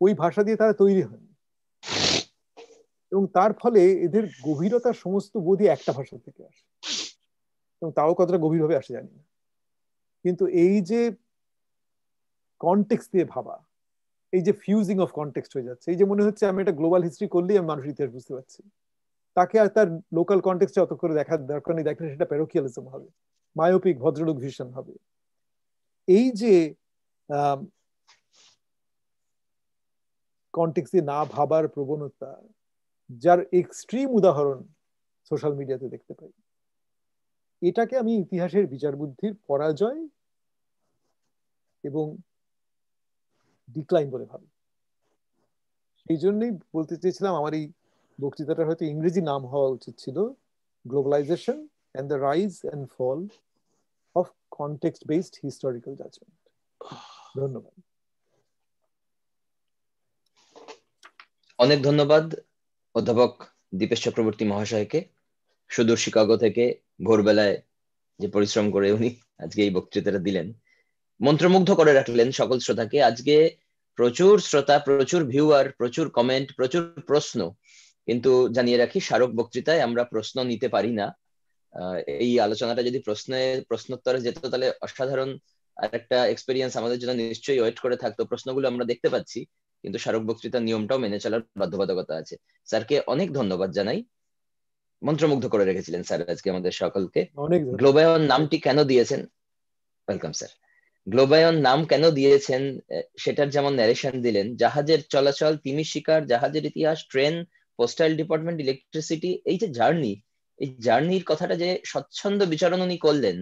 ওই ভাষা দিয়ে তারা তৈরি হন। এবং তার ফলে এদের গভীরতার সমস্ত বোধই একটা ভাষা থেকে আসে। এবং তাও কতটা গভীরভাবে আসে জানি না। কিন্তু এই যে কনটেক্সট দিয়ে ভাবা, এই যে ফিউজিং অফ কনটেক্সট হয়ে যাচ্ছে, এই যে মনে হচ্ছে আমি একটা গ্লোবাল হিস্ট্রি করলেই আমি মানুষের ইতিহাস বুঝতে পারছি। তাকে আর তার লোকাল কনটেক্সটে অত করে দেখার দরকার নেই, দেখলে সেটা প্যারোকিয়ালিজম হবে মায়োপিক ভদ্রলোক ভিশন হবে। এই যে কন্টেক্সে না ভাবার প্রবণতা, যার এক্সট্রিম উদাহরণ সোশ্যাল মিডিয়াতে দেখতে পাই, এটাকে আমি ইতিহাসের বিচার বুদ্ধির পরাজয় এবং ডিক্লাইন বলে ভাবি। সেই জন্যই বলতে চেয়েছিলাম আমার এই বক্তৃতাটা হয়তো ইংরেজি নাম হওয়া উচিত ছিল globalisation and the rise and fall of context based historical judgement ধন্যবাদ। অনেক ধন্যবাদ, অধ্যাপক দীপেশ চক্রবর্তী মহাশয়কে। সুদূর শিকাগো থেকে ভোরবেলায় যে পরিশ্রম করে উনি আজকে এই বক্তৃতাটা দিলেন, মন্ত্রমুগ্ধ করে রাখলেন সকল শ্রোতাকে। আজকে প্রচুর শ্রোতা, প্রচুর ভিউয়ার প্রচুর কমেন্ট প্রচুর প্রশ্ন। কিন্তু জানিয়ে রাখি স্মারক বক্তৃতায় আমরা প্রশ্ন নিতে পারি না। এই আলোচনাটা যদি প্রশ্নে প্রশ্নোত্তরে যেত তাহলে অসাধারণ আর একটা এক্সপিরিয়েন্স আমাদের জন্য নিশ্চয়ই ওয়েট করে থাকতো। প্রশ্নগুলো আমরা দেখতে পাচ্ছি কিন্তু স্মারক বক্তৃতার নিয়মটাও মেনে চলার বাধ্যবাধকতা আছে। স্যারকে অনেক ধন্যবাদ জানাই। মন্ত্রমুগ্ধ করে রেখেছিলেন স্যার আজকে আমাদের সকলকে। গ্লোবায়ন নামটি কেন দিয়েছেন? ওয়েলকাম স্যার গ্লোবায়ন নাম কেন দিয়েছেন? সেটার যেমন ন্যারেশন দিলেন জাহাজের চলাচল তিমি শিকার জাহাজের ইতিহাস ট্রেন পোস্টাল ডিপার্টমেন্ট ইলেকট্রিসিটি এই যে জার্নি এই জার্নির কথাটা যে স্বচ্ছন্দ বিচরণ উনি করলেন,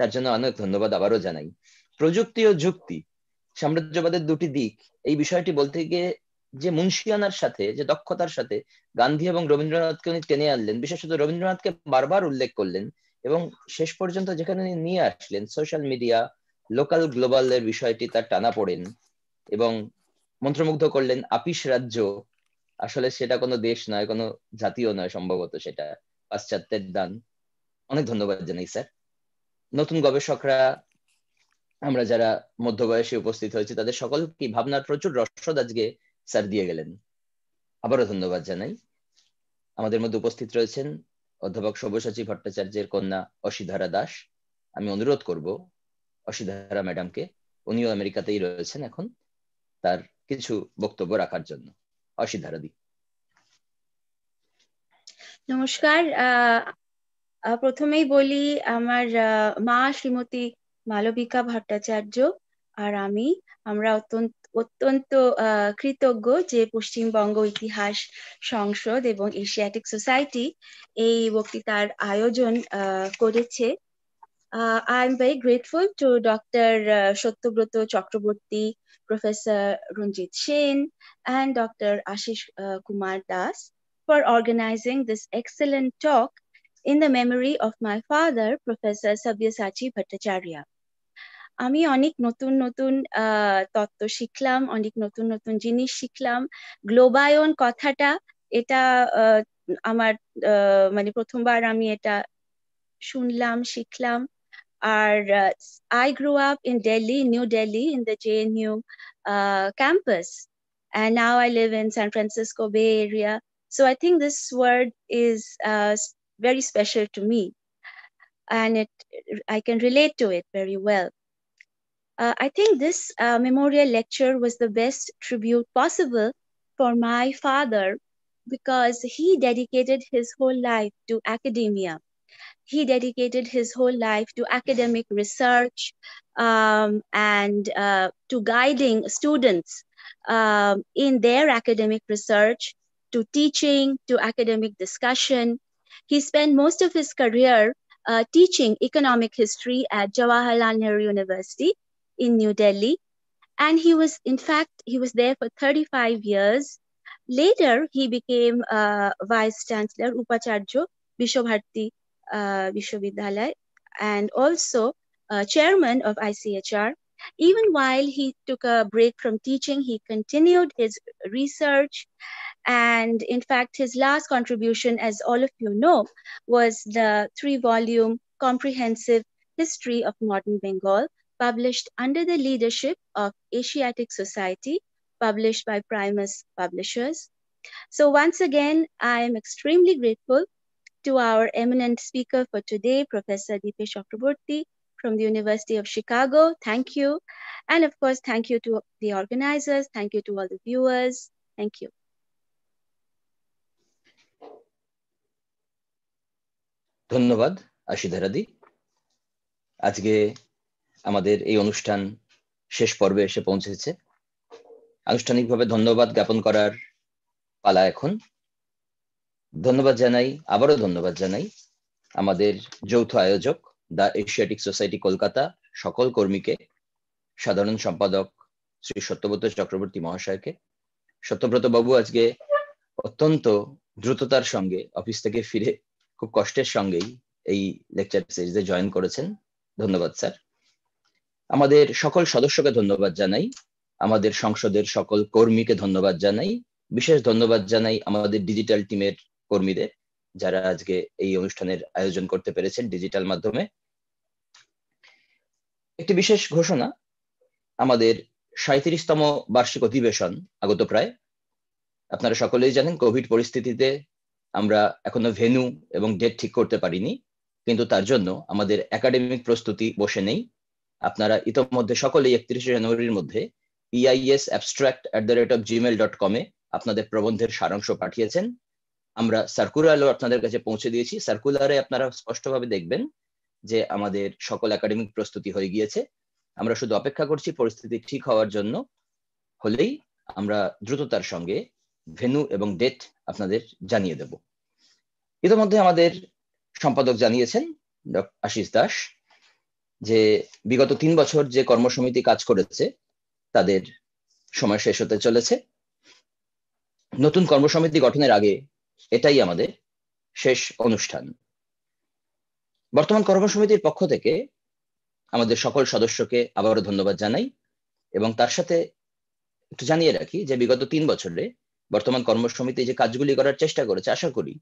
তার জন্য অনেক ধন্যবাদ আবারও জানাই। প্রযুক্তি ও যুক্তি, সাম্রাজ্যবাদের দুটি দিক, এই বিষয়টি বলতে গিয়ে যে মুন্সিয়ানার সাথে, যে দক্ষতার সাথে গান্ধী এবং রবীন্দ্রনাথকে উনি টেনে আনলেন, বিশেষত রবীন্দ্রনাথকে বারবার উল্লেখ করলেন এবং শেষ পর্যন্ত যেখানে উনি নিয়ে আসলেন সোশ্যাল মিডিয়া লোকাল গ্লোবাল এর বিষয়টি তার টানা পড়েন এবং মন্ত্রমুগ্ধ করলেন আপিস রাজ্য আসলে সেটা কোনো দেশ নয়, কোনো জাতীয় নয় সম্ভবত সেটা। পাশ্চাত্যের দান। অনেক ধন্যবাদ জানাই, স্যার। নতুন গবেষকরা, আমরা যারা মধ্যবয়সে উপস্থিত হয়েছি, তাদের সকলকে ভাবনার প্রচুর রসদ আজকে স্যার দিয়ে গেলেন। আবারও ধন্যবাদ জানাই। আমাদের মধ্যে উপস্থিত রয়েছেন অধ্যাপক সব্যসাচী ভট্টাচার্যের কন্যা অসিধারা দাস। আমি অনুরোধ করব অসিধারা ম্যাডামকে। উনিও আমেরিকাতেই রয়েছেন এখন, তার কিছু বক্তব্য রাখার জন্য। অসিধারা দি নমস্কার প্রথমেই বলি আমার মা শ্রীমতী মালবিকা ভট্টাচার্য আর আমি, আমরা অত্যন্ত অত্যন্ত কৃতজ্ঞ যে পশ্চিমবঙ্গ ইতিহাস সংসদ এবং এশিয়াটিক সোসাইটি এই বক্তৃতার আয়োজন করেছে। I am very grateful to doctor Satyabrata Chakraborty professor Ranjit Sen and Dr. Ashish uh, Kumar Das for organizing this excellent talk in the memory of my father, Professor Sabyasachi Bhattacharya. আমি অনেক নতুন নতুন তত্ত্ব শিখলাম অনেক নতুন নতুন জিনিস শিখলাম গ্লোবায়ন কথাটা এটা আমার মানে প্রথমবার আমি এটা শুনলাম শিখলাম are uh, I grew up in Delhi, New Delhi, in the JNU uh, campus, and now I live in San Francisco Bay Area. So I think this word is uh, very special to me, and it I can relate to it very well. Uh, I think this uh, memorial lecture was the best tribute possible for my father because he dedicated his whole life to academia he dedicated his whole life to academic research um, and uh, to guiding students um, in their academic research, to teaching, to academic discussion. He spent most of his career uh, teaching economic history at Jawaharlal Nehru University in New Delhi. And he was, in fact, he was there for 35 years. Later, he became uh, Vice Chancellor Upacharya Vishwabharati uh, Vishwavidyalaya and also uh, Chairman of ICHR. Even while he took a break from teaching, he continued his research. And in fact, his last contribution, as all of you know, was the three volume comprehensive history of modern Bengal, published under the leadership of Asiatic Society, published by Primus Publishers. So, once again, I am extremely grateful to our eminent speaker for today, Professor Deepesh Chakraborty from the University of Chicago. Thank you. And of course, thank you to the organizers. Thank you to all the viewers. Thank you. ধন্যবাদ আশিধারাদি আজকে আমাদের এই অনুষ্ঠান শেষ পর্বে এসে পৌঁছেছে আনুষ্ঠানিকভাবে ধন্যবাদ জ্ঞাপন করার পালা এখন ধন্যবাদ জানাই, আবারও ধন্যবাদ জানাই আমাদের যৌথ আয়োজক, দ্য এশিয়াটিক সোসাইটি কলকাতা, সকল কর্মীকে, সাধারণ সম্পাদক শ্রী সত্যব্রত চক্রবর্তী মহাশয়কে। সত্যব্রত বাবু আজকে অত্যন্ত দ্রুততার সঙ্গে অফিস থেকে ফিরে খুব কষ্টের সঙ্গেই এই লেকচার সিরিজে জয়েন করেছেন। ধন্যবাদ, স্যার। আমাদের সকল সদস্যকে ধন্যবাদ জানাই, আমাদের সংসদের সকল কর্মীকে ধন্যবাদ জানাই, বিশেষ ধন্যবাদ জানাই আমাদের ডিজিটাল টিমের কর্মীদের যারা আজকে এই অনুষ্ঠানের আয়োজন করতে পেরেছেন ডিজিটাল মাধ্যমে। একটি বিশেষ ঘোষণা, আমাদের সাঁত্রিশতম বার্ষিক অধিবেশন আগত প্রায়। আপনারা সকলেই জানেন কোভিড পরিস্থিতিতে আমরা এখনও ভেনু এবং ডেট ঠিক করতে পারিনি, কিন্তু তার জন্য আমাদের একাডেমিক প্রস্তুতি বসে নেই। আপনারা ইতোমধ্যে সকলেই একত্রিশে জানুয়ারির মধ্যে E I S abstract at the rate of Gmail dot কমে আপনাদের প্রবন্ধের সারাংশ পাঠিয়েছেন। আমরা সার্কুলারও আপনাদের কাছে পৌঁছে দিয়েছি। সার্কুলারে আপনারা স্পষ্টভাবে দেখবেন যে আমাদের সকল একাডেমিক প্রস্তুতি হয়ে গিয়েছে। আমরা শুধু অপেক্ষা করছি পরিস্থিতি ঠিক হওয়ার জন্য। হলেই আমরা দ্রুততার সঙ্গে ভেনু এবং ডেট আপনাদের জানিয়ে দেব। ইতিমধ্যে আমাদের সম্পাদক জানিয়েছেন আশিস দাস যে বিগত তিন বছর যে কর্মসমিতি কাজ করেছে, তাদের সময় শেষ হতে চলেছে। নতুন কর্মসমিতি গঠনের আগে এটাই আমাদের শেষ অনুষ্ঠান। বর্তমান কর্মসমিতির পক্ষ থেকে আমাদের সকল সদস্যকে আবারও ধন্যবাদ জানাই এবং তার সাথে একটু জানিয়ে রাখি যে বিগত তিন বছরে বর্তমান কর্মসমিতি যে কাজগুলি করার চেষ্টা করেছে, আশা করি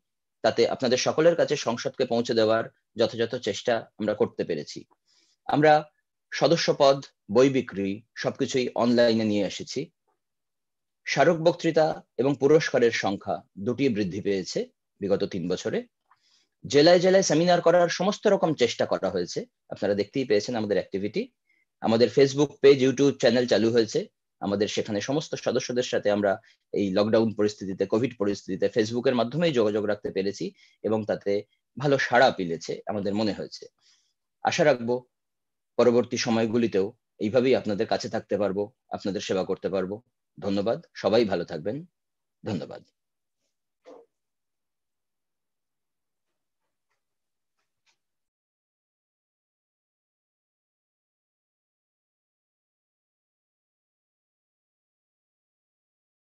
তাতে আপনাদের সকলের কাছে সংসদকে পৌঁছে দেওয়ার যথাযথ চেষ্টা আমরা করতে পেরেছি। আমরা সদস্য পদ বই বিক্রি, সবকিছুই অনলাইনে নিয়ে এসেছি। স্মারক বক্তৃতা এবং পুরস্কারের সংখ্যা দুটি বৃদ্ধি পেয়েছে বিগত তিন বছরে। জেলায় জেলায় সেমিনার করার সমস্ত রকম চেষ্টা করা হয়েছে। আপনারা দেখতেই পেয়েছেন আমাদের অ্যাক্টিভিটি আমাদের ফেসবুক পেজ ইউটিউব চ্যানেল চালু হয়েছে। আমাদের সেখানে সমস্ত সদস্যদের সাথে আমরা এই লকডাউন পরিস্থিতিতে কোভিড পরিস্থিতিতে ফেসবুকের মাধ্যমেই যোগাযোগ রাখতে পেরেছি এবং তাতে ভালো সাড়া পিলেছে আমাদের মনে হয়েছে। আশা রাখব পরবর্তী সময়গুলিতেও এইভাবেই আপনাদের কাছে থাকতে পারব, আপনাদের সেবা করতে পারব। ধন্যবাদ। সবাই ভালো থাকবেন। ধন্যবাদ।